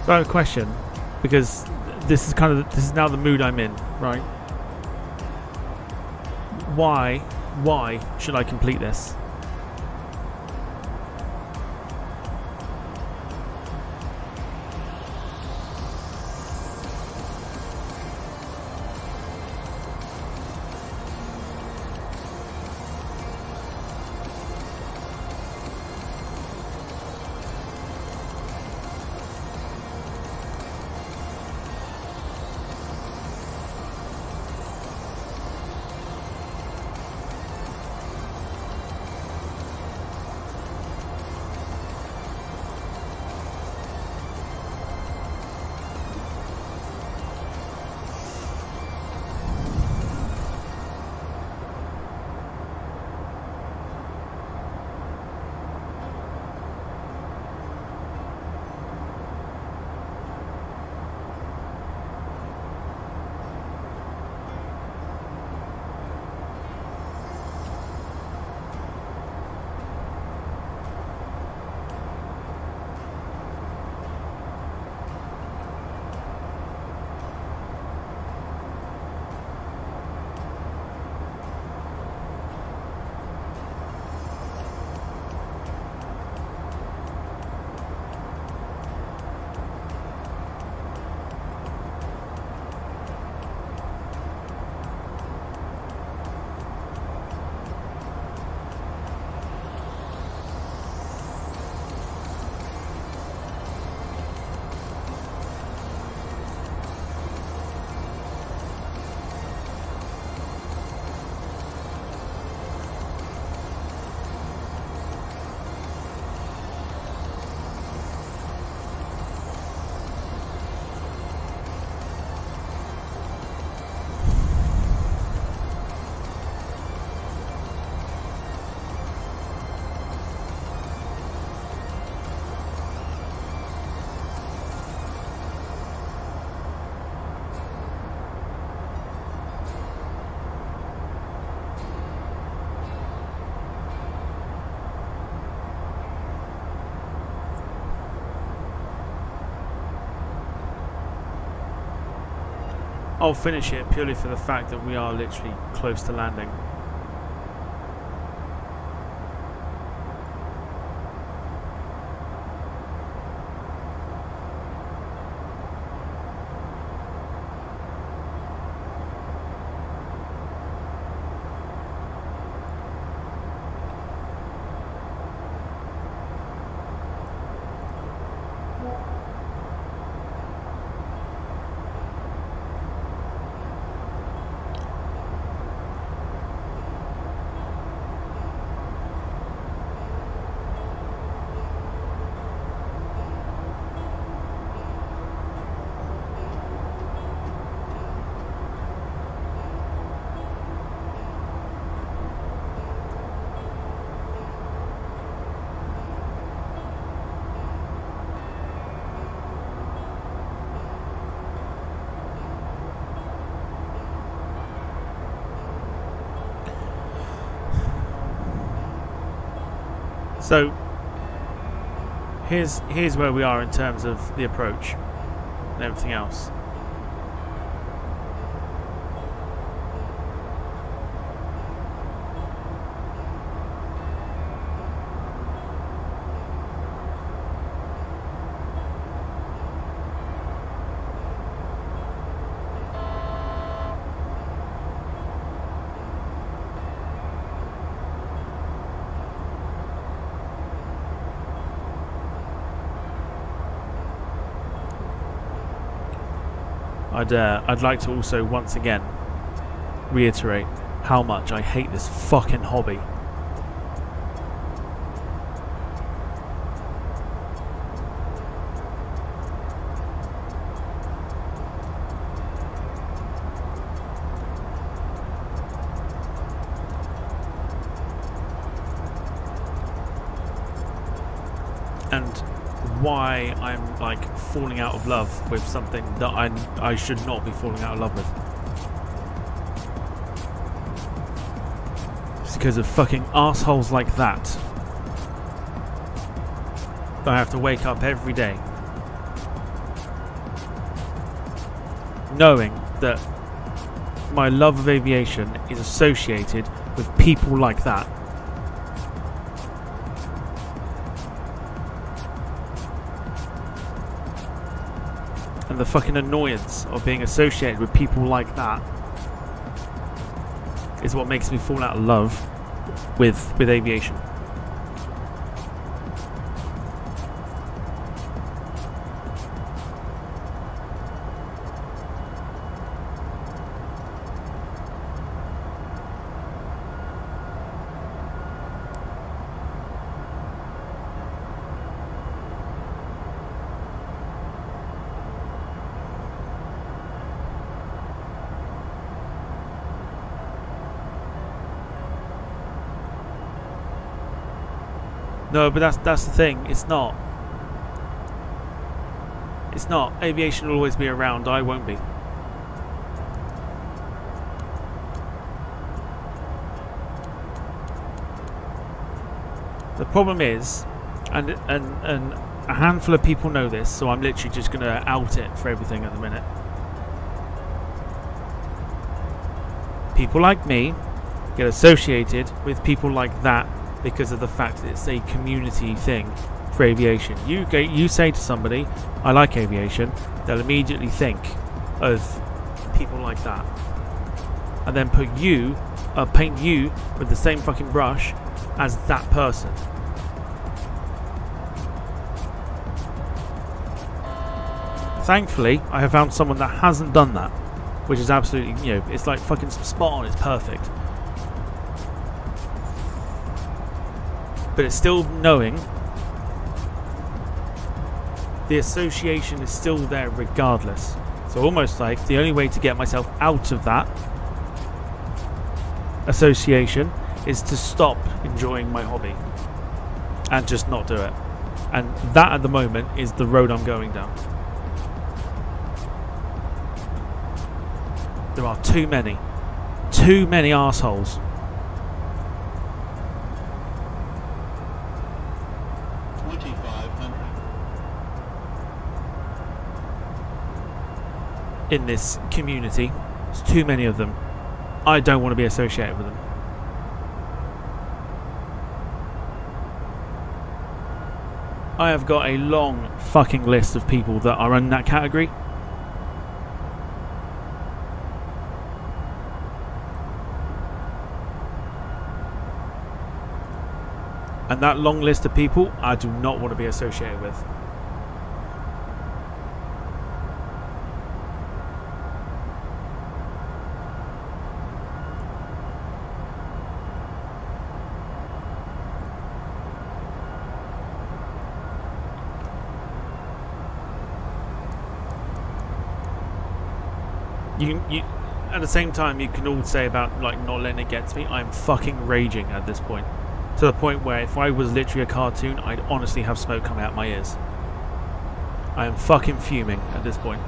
So I have a question, because this is kind of this is now the mood I'm in, right? Why, why should I complete this? I'll finish it purely for the fact that we are literally close to landing. So here's here's where we are in terms of the approach and everything else. I'd uh, I'd like to also once again reiterate how much I hate this fucking hobby. Falling out of love with something that I I should not be falling out of love with. It's because of fucking assholes like that. That I have to wake up every day knowing that my love of aviation is associated with people like that. And the fucking annoyance of being associated with people like that is what makes me fall out of love with with aviation. But that's that's the thing. It's not. It's not. Aviation will always be around. I won't be. The problem is, and and and a handful of people know this, so I'm literally just gonna out it for everything at the minute. People like me get associated with people like that because of the fact that it's a community thing for aviation. You you say to somebody, "I like aviation," they'll immediately think of people like that, and then put you, uh, paint you with the same fucking brush as that person. Thankfully, I have found someone that hasn't done that, which is absolutely, you know, it's like fucking spot on. It's perfect. But it's still knowing the association is still there regardless. So almost like the only way to get myself out of that association is to stop enjoying my hobby and just not do it. And that at the moment is the road I'm going down. There are too many, too many assholes in this community. There's too many of them. I don't want to be associated with them. I have got a long fucking list of people that are in that category. And that long list of people I do not want to be associated with. You, at the same time, you can all say about like not letting it get to me. I'm fucking raging at this point, to the point where if I was literally a cartoon, I'd honestly have smoke coming out my ears. I am fucking fuming at this point.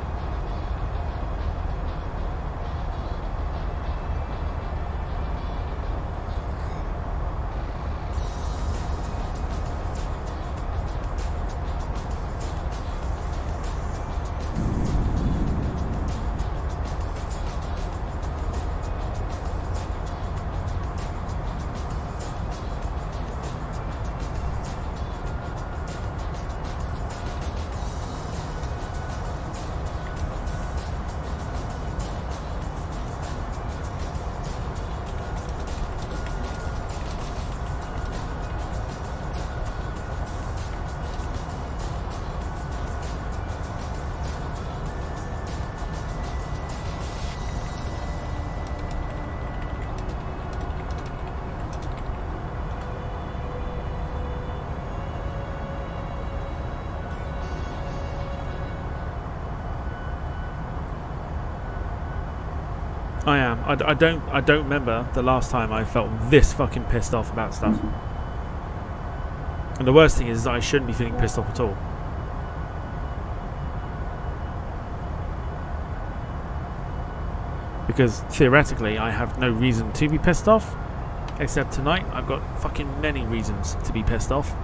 I. I, don't. I don't remember the last time I felt this fucking pissed off about stuff. Mm-hmm. And the worst thing is that I shouldn't be feeling pissed off at all. Because theoretically, I have no reason to be pissed off. Except tonight, I've got fucking many reasons to be pissed off.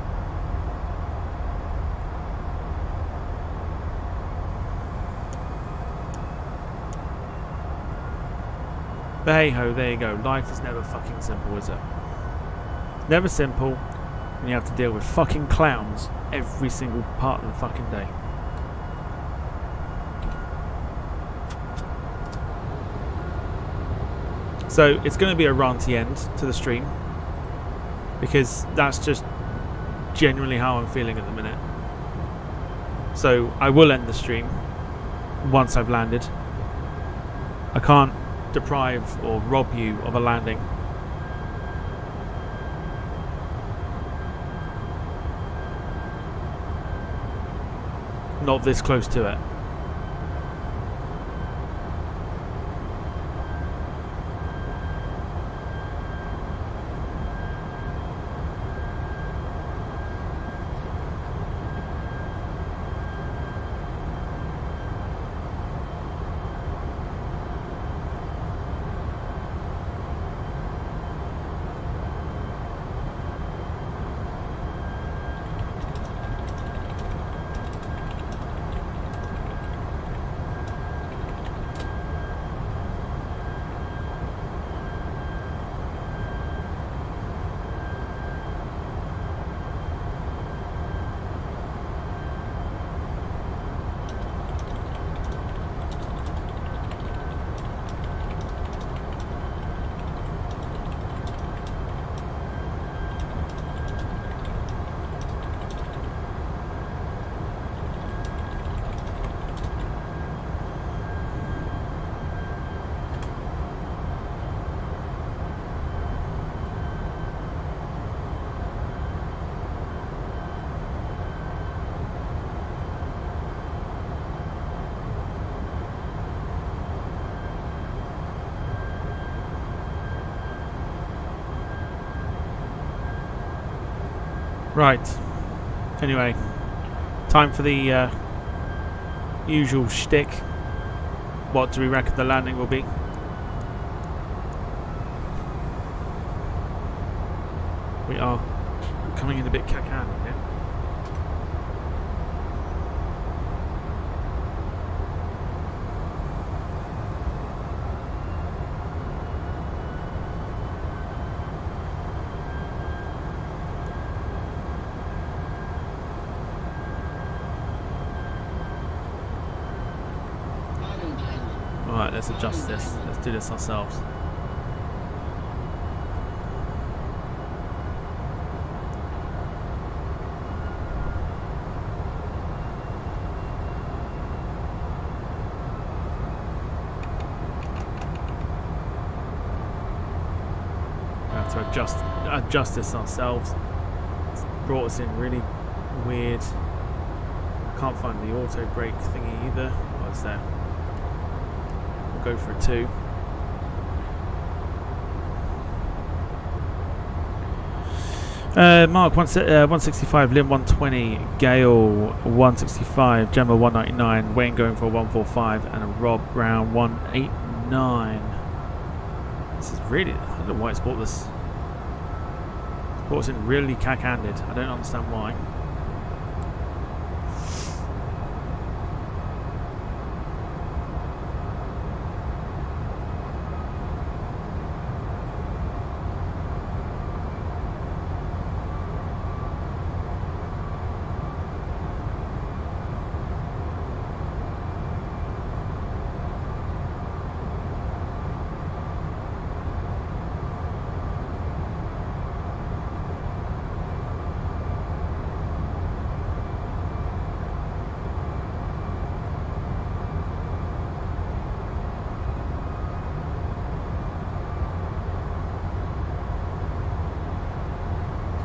But hey ho, there you go. Life is never fucking simple, is it? Never simple, and you have to deal with fucking clowns every single part of the fucking day. So it's going to be a ranty end to the stream because that's just genuinely how I'm feeling at the minute. So I will end the stream once I've landed. I can't deprive or rob you of a landing. Not this close to it. Right. Anyway, time for the uh, usual shtick. What do we reckon the landing will be? We are coming in a bit here. let's adjust this. Let's this ourselves. To adjust adjust this ourselves. It's brought us in really weird. Can't find the auto brake thingy either. What is there? We'll go for a two. Uh, Mark one, uh, 165, Lim 120, Gale 165, Gemma 199, Wayne going for 145, and a Rob Brown 189. This is really. I don't know why it's bought this. It's bought us in really cack handed. I don't understand why.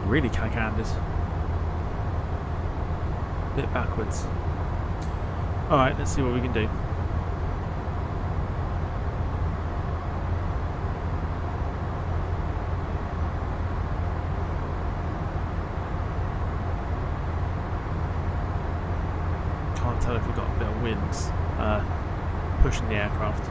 Really cack handed. Bit backwards. Alright, let's see what we can do. Can't tell if we've got a bit of winds uh, pushing the aircraft.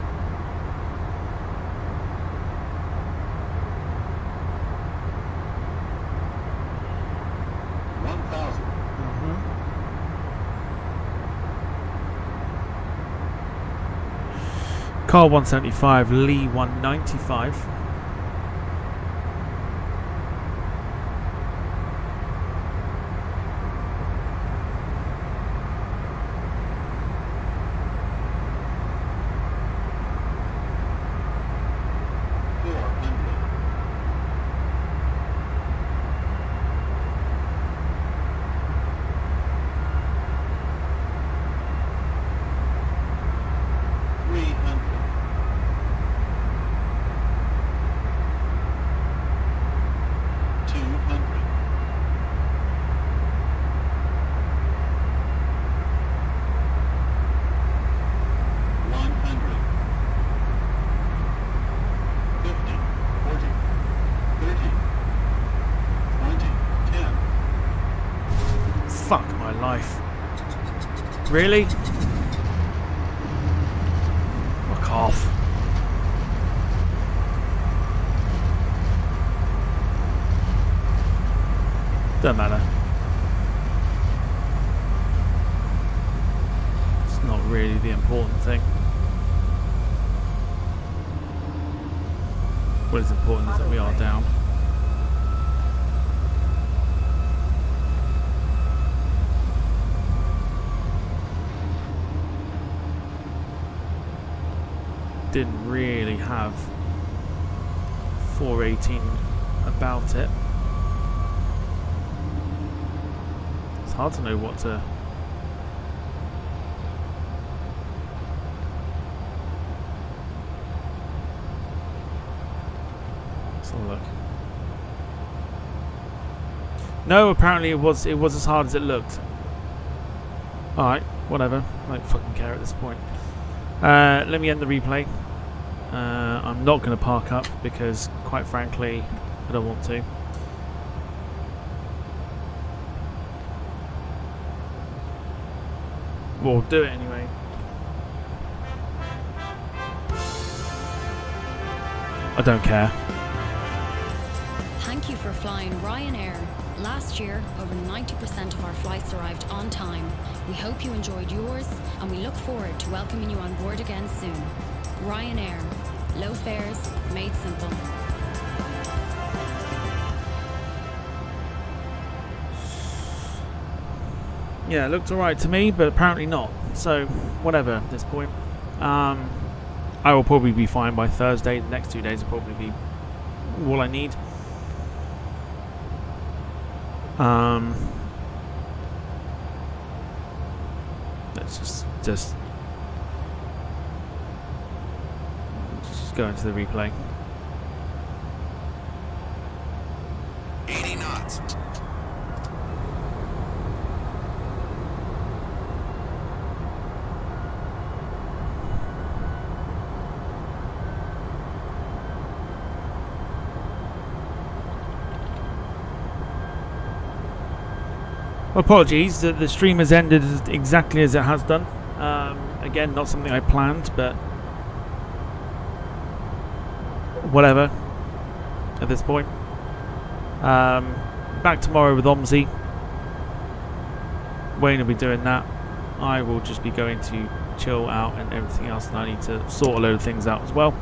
One thousand. Carl 175, Lee 195. Four hundred. Three hundred. Two hundred. One hundred. Fifty, forty, thirty, twenty, ten. Fuck my life. Really? Fuck off. Don't matter. It's not really the important thing. What is important is that we are down. didn't really have 418 about it. It's hard to know what to. Look. No, apparently it was it was as hard as it looked. Alright, whatever. I don't fucking care at this point. Uh, let me end the replay. Uh, I'm not going to park up because, quite frankly, I don't want to. We'll do it anyway. I don't care. Thank you for flying Ryanair. Last year, over 90% of our flights arrived on time. We hope you enjoyed yours, and we look forward to welcoming you on board again soon. Ryanair. Low fares, made simple. Yeah, it looked alright to me, but apparently not. So, whatever at this point. Um, I will probably be fine by Thursday. The next two days will probably be all I need. Um, let's just just just go into the replay. Apologies that the stream has ended exactly as it has done. Um, again, not something I planned, but whatever. At this point, um, back tomorrow with OMSI. Wayne will be doing that. I will just be going to chill out and everything else, and I need to sort a load of things out as well.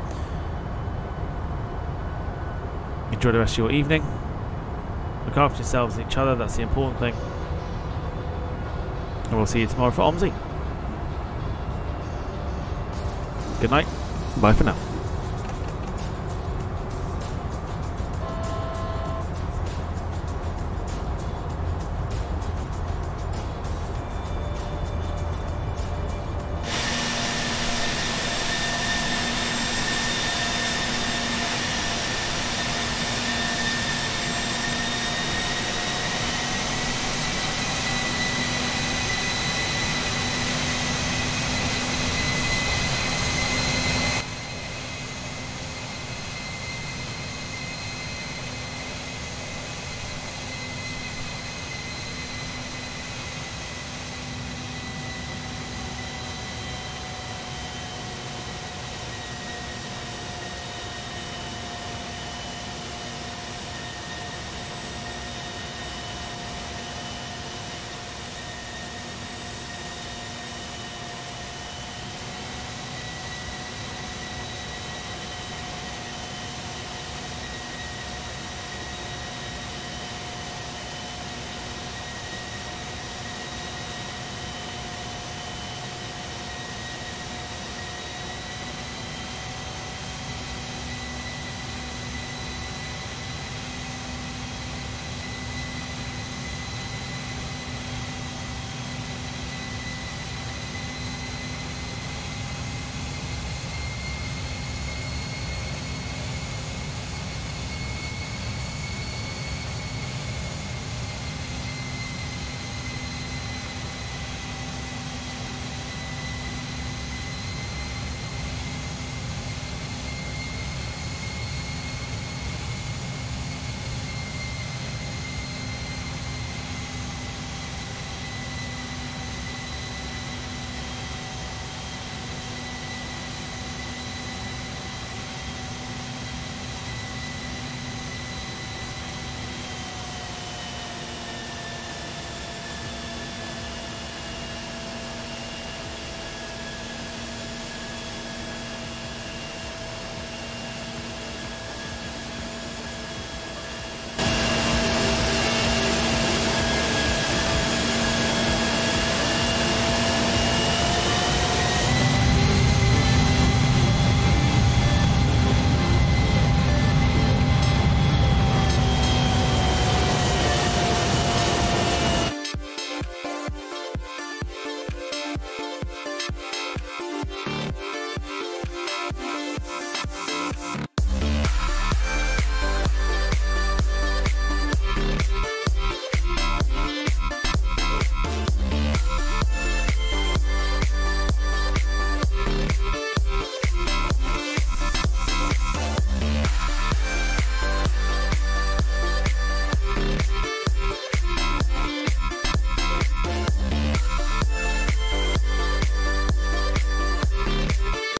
Enjoy the rest of your evening. Look after yourselves and each other. That's the important thing. And we'll see you tomorrow for OMSI. Good night. Bye for now.